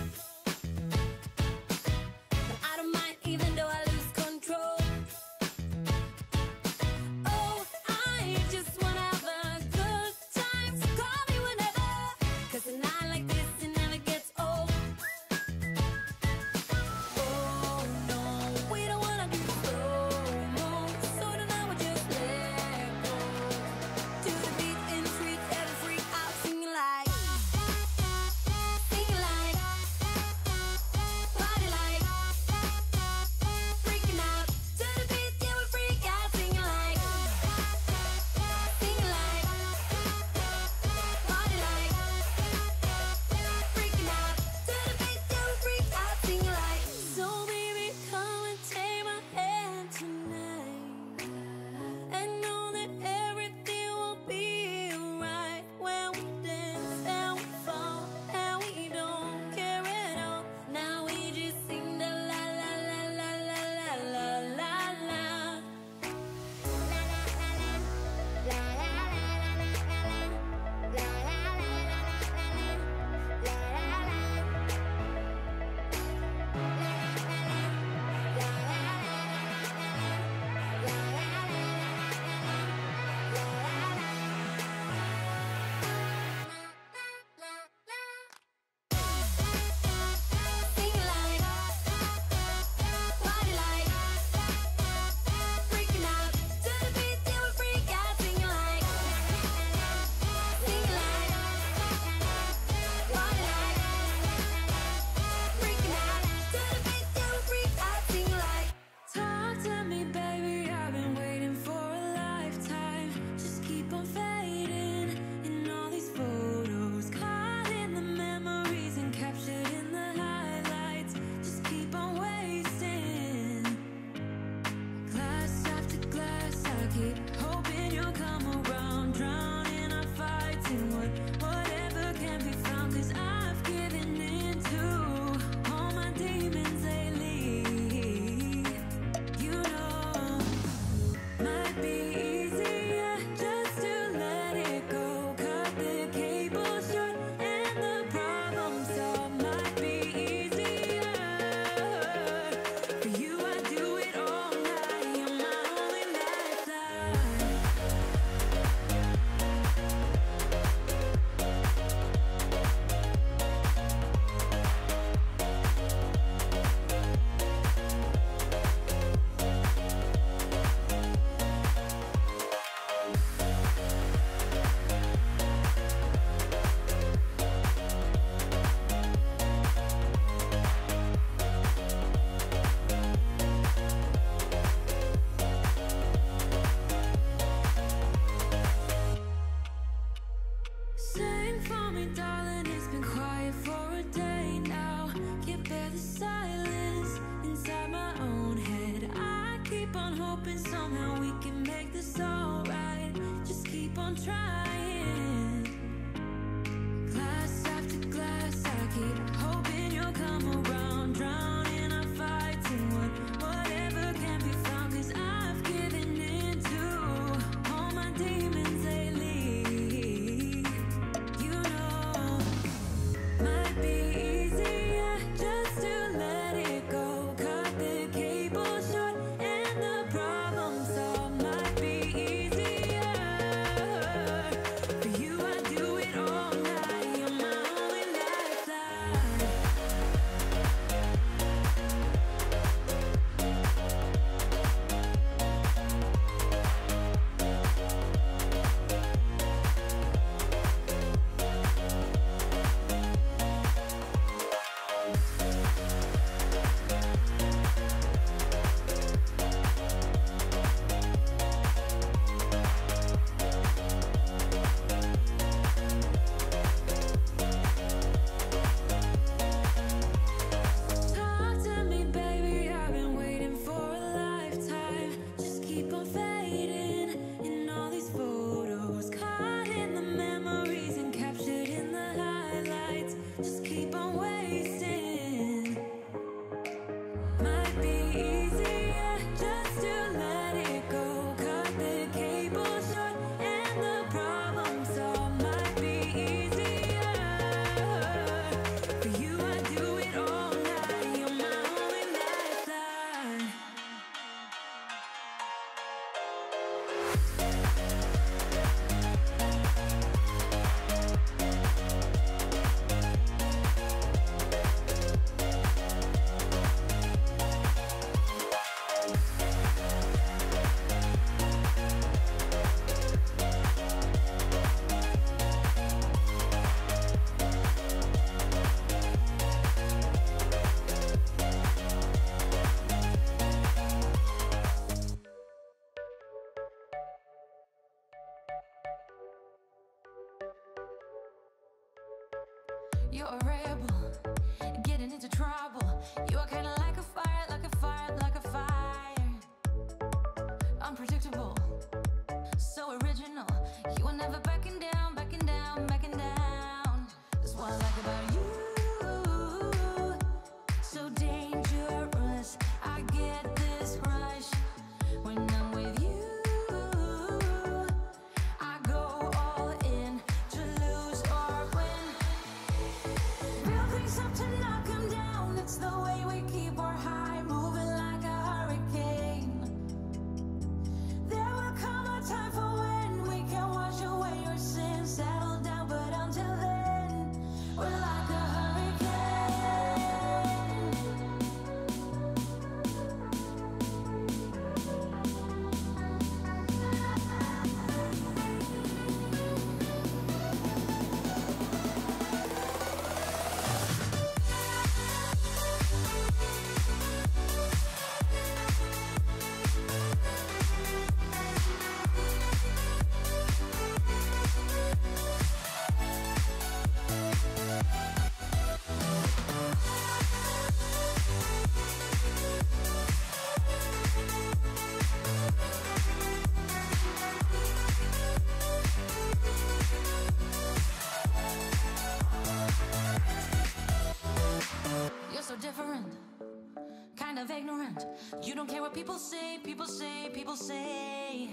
people say.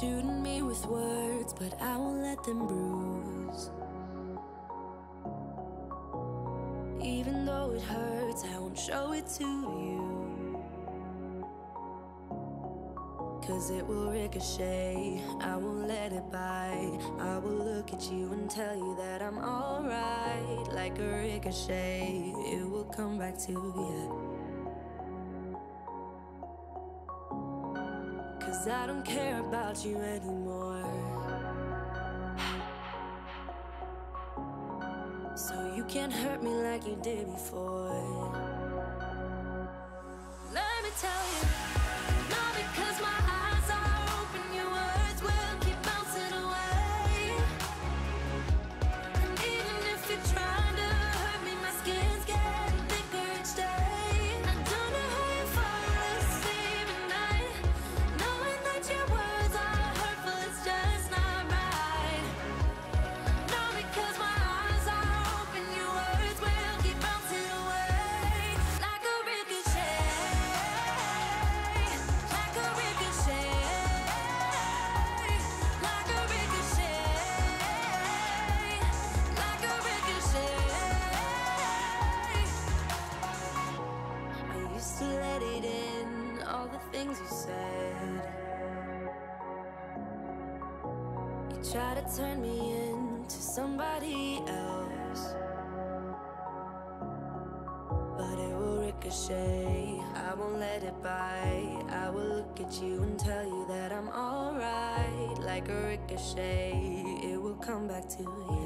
shooting me with words, but I won't let them bruise. Even though it hurts, I won't show it to you. Cause it will ricochet, I won't let it bite. I will look at you and tell you that I'm alright. Like a ricochet, it will come back to you. Cause I don't care about you anymore. So you can't hurt me like you did before. Let me tell you. Turn me into somebody else. But it will ricochet, I won't let it bite. I will look at you and tell you that I'm alright. Like a ricochet, it will come back to you.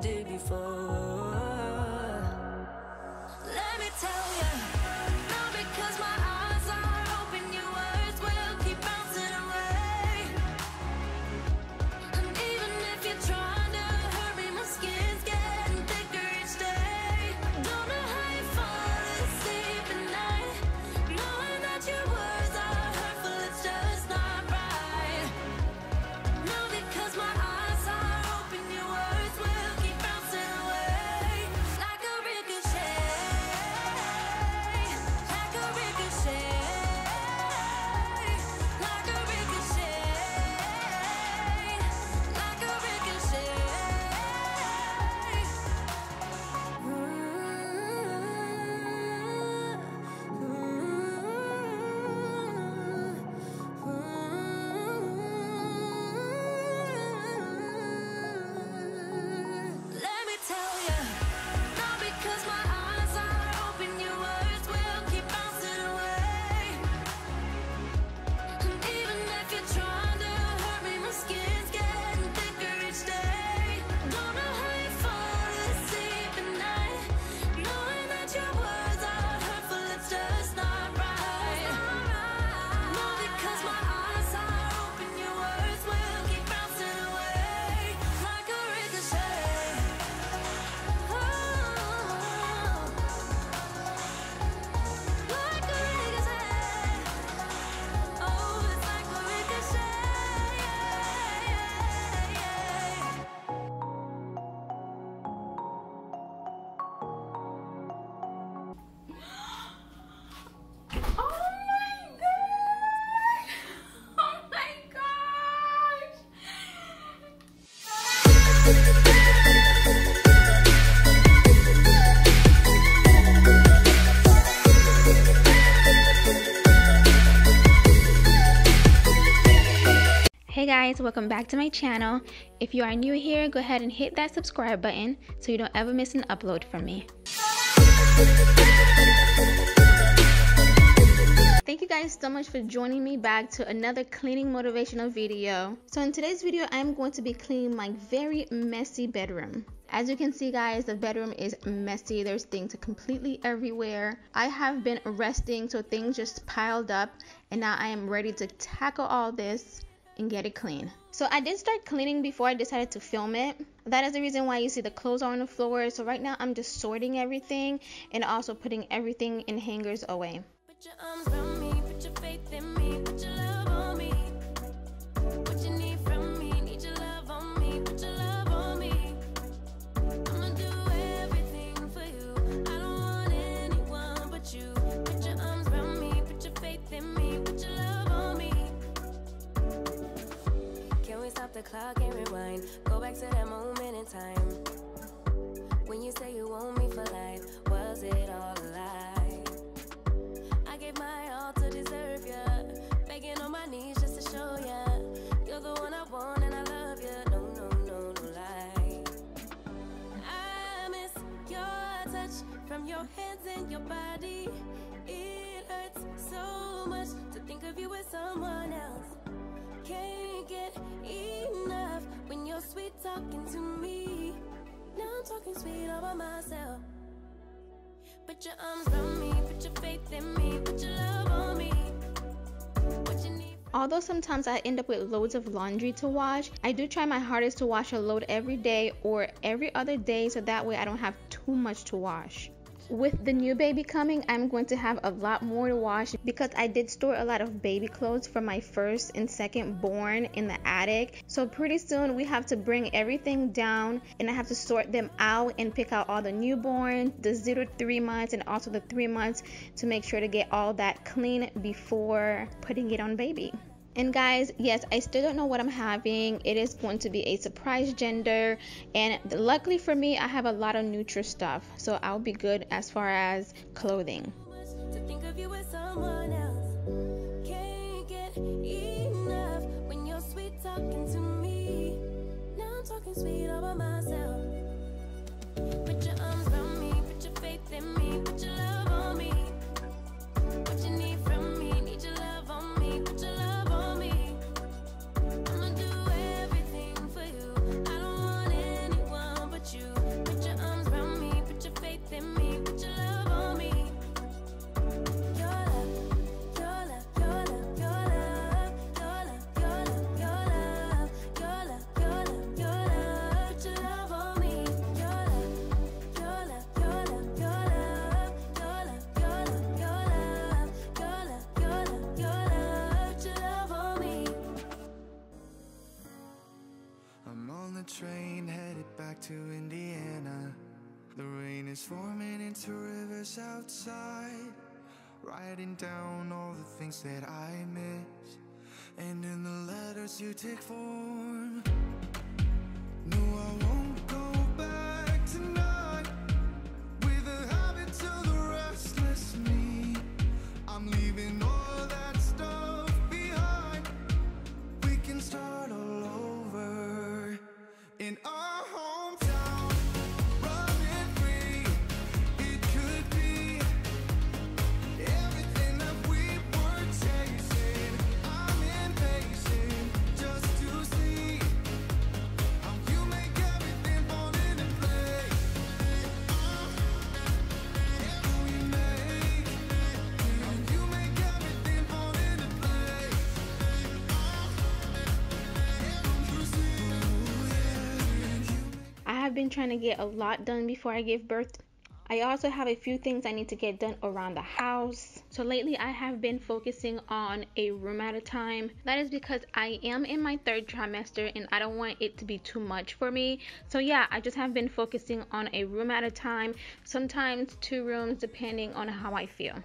Did before. Guys, welcome back to my channel. If you are new here, go ahead and hit that subscribe button so you don't ever miss an upload from me. Thank you guys so much for joining me back to another cleaning motivational video. So in today's video, I'm going to be cleaning my very messy bedroom. As you can see guys, the bedroom is messy. There's things completely everywhere. I have been resting so things just piled up and now I am ready to tackle all this and get it clean. So I did start cleaning before I decided to film it. That is the reason why you see the clothes are on the floor. So right now I'm just sorting everything and also putting everything in hangers away. Clock and rewind? Go back to that moment in time. Although sometimes I end up with loads of laundry to wash, I do try my hardest to wash a load every day or every other day so that way I don't have too much to wash. With the new baby coming, I'm going to have a lot more to wash because I did store a lot of baby clothes for my first and second born in the attic. So pretty soon we have to bring everything down and I have to sort them out and pick out all the newborn, the 0 to 3 months and also the 3 months to make sure to get all that clean before putting it on baby. And guys, yes, I still don't know what I'm having. It is going to be a surprise gender. And luckily for me, I have a lot of neutral stuff. So I'll be good as far as clothing. outside, writing down all the things that I miss. And in the letters you take form, no, I won't. been trying to get a lot done before I give birth. I also have a few things I need to get done around the house. So lately I have been focusing on a room at a time. That is because I am in my third trimester and I don't want it to be too much for me. So yeah, I just have been focusing on a room at a time, sometimes two rooms depending on how I feel.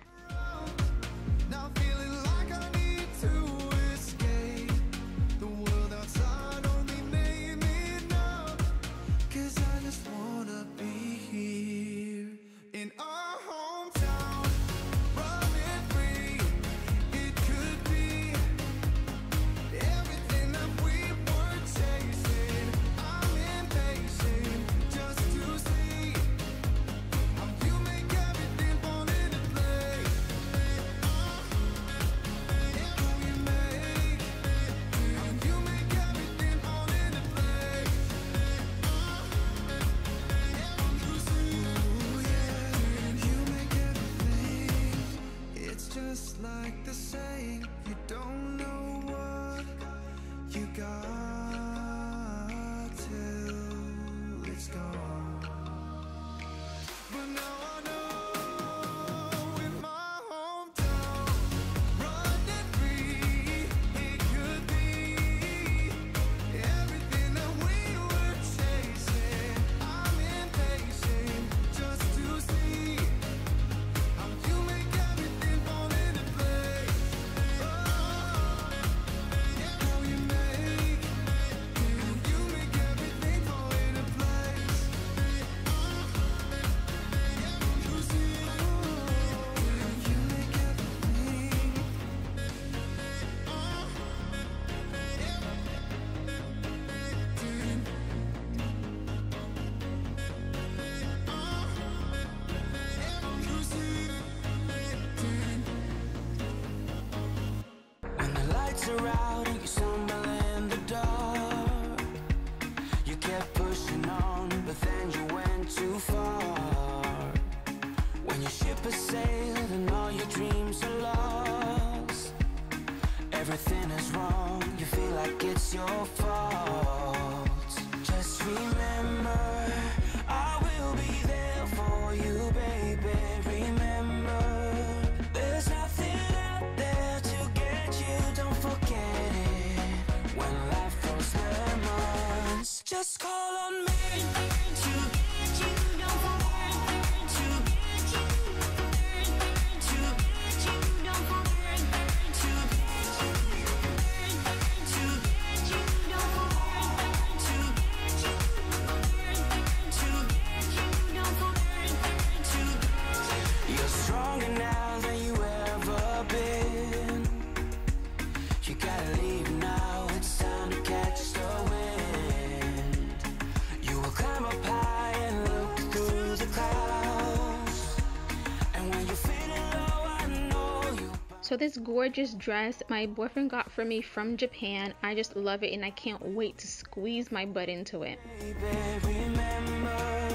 this gorgeous dress my boyfriend got for me from Japan. I just love it and I can't wait to squeeze my butt into it. Baby,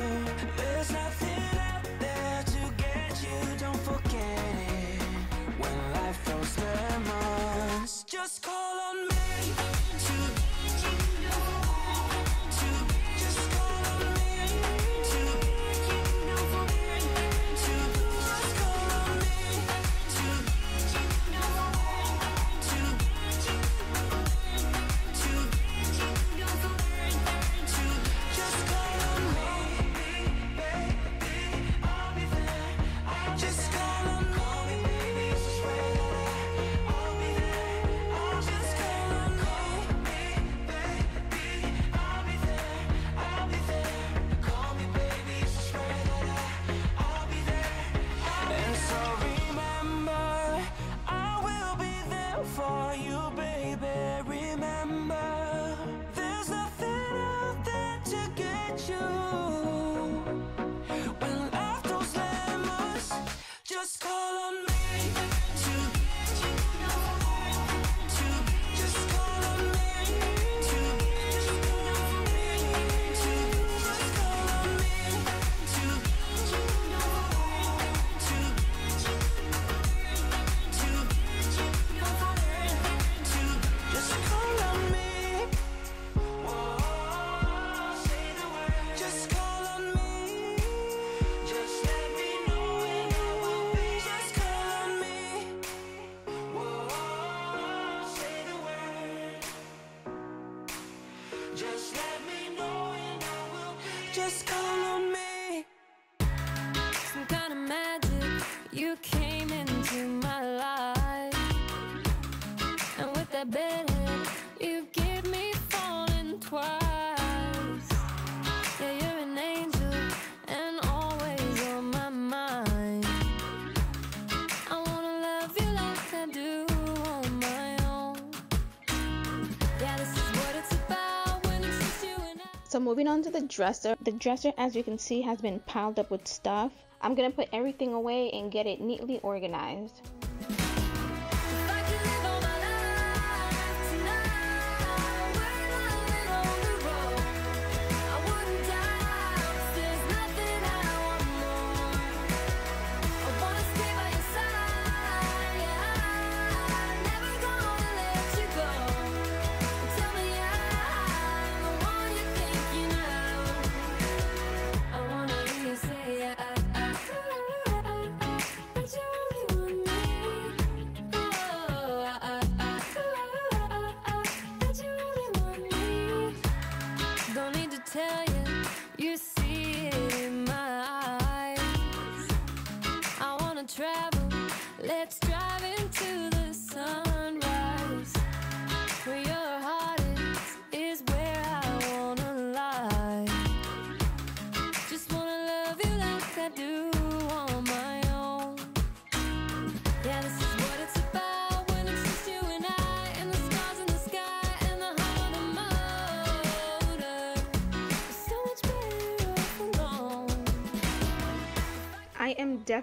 So moving on to the dresser. The dresser, as you can see, has been piled up with stuff. I'm going to put everything away and get it neatly organized.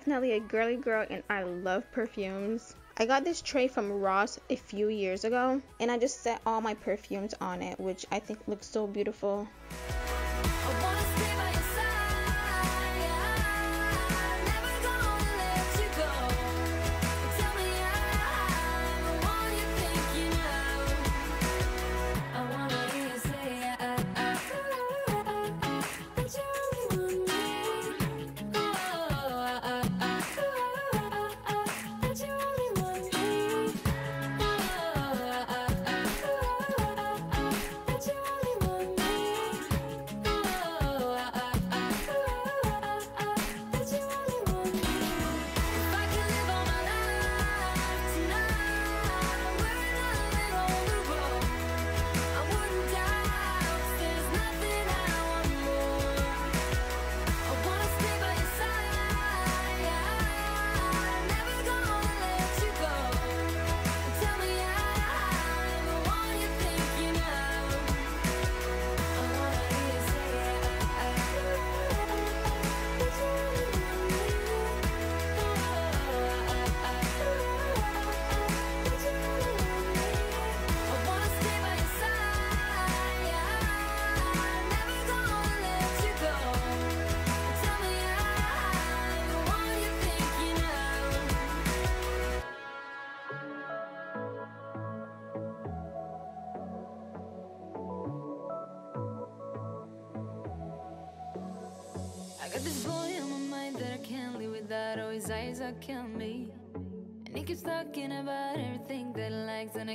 definitely a girly girl and I love perfumes. I got this tray from Ross a few years ago and I just set all my perfumes on it, which I think looks so beautiful. Oh,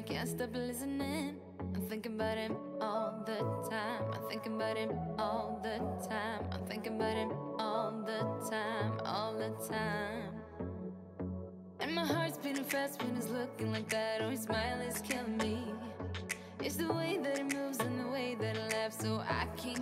can't stop listening. I'm thinking about him all the time. I'm thinking about him all the time. I'm thinking about him all the time, all the time. And my heart's beating fast when he's looking like that. Oh, his smile is killing me. It's the way that he moves and the way that he laughs, so I can't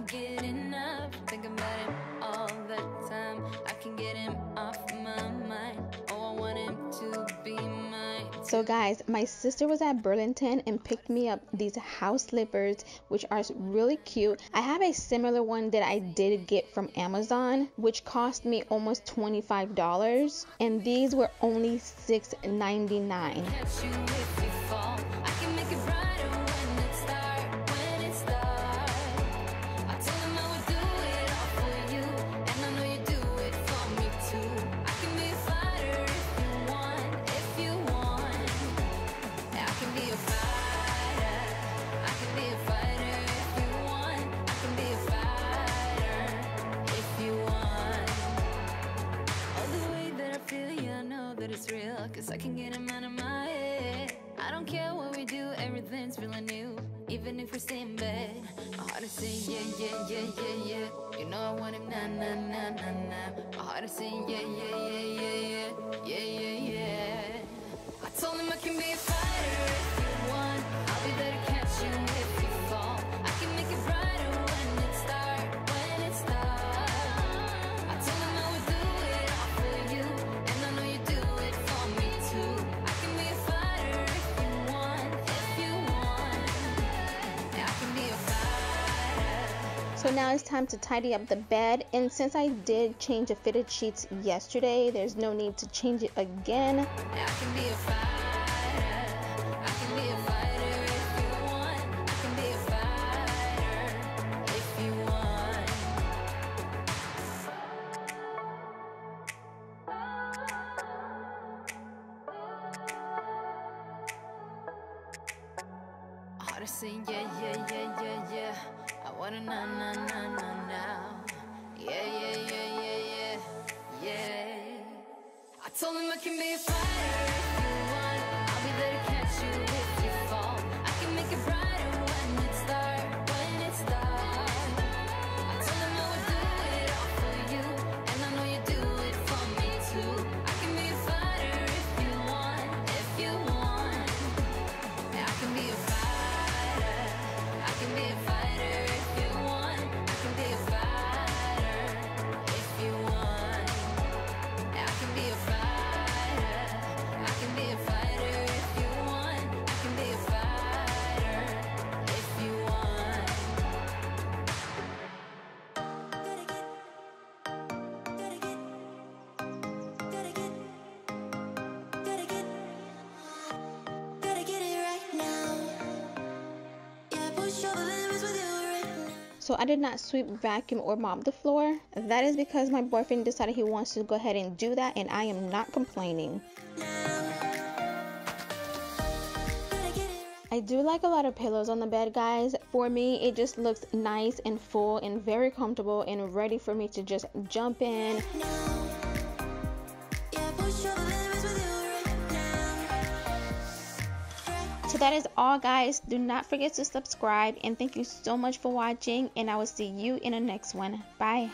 So guys, my sister was at Burlington and picked me up these house slippers which are really cute. I have a similar one that I did get from Amazon which cost me almost $25 and these were only $6.99. I can get him out of my head. I don't care what we do, everything's feeling new. Even if we stay in bed, my heart is saying yeah, yeah, yeah, yeah, yeah. You know I want him now, now, now, now, now. My heart is saying yeah, yeah, yeah, yeah, yeah, yeah, yeah, yeah. I told him I can be a fighter. now it's time to tidy up the bed and since I did change the fitted sheets yesterday, there's no need to change it again. yeah, yeah, yeah. I wanna na na na na now. Yeah, yeah, yeah, yeah, yeah, yeah. I told him I can be a fighter So I did not sweep, vacuum, or mop the floor. That is because my boyfriend decided he wants to go ahead and do that and I am not complaining. I do like a lot of pillows on the bed, guys. For me, it just looks nice and full and very comfortable and ready for me to just jump in. So that is all, guys. Do not forget to subscribe and thank you so much for watching and I will see you in the next one. Bye.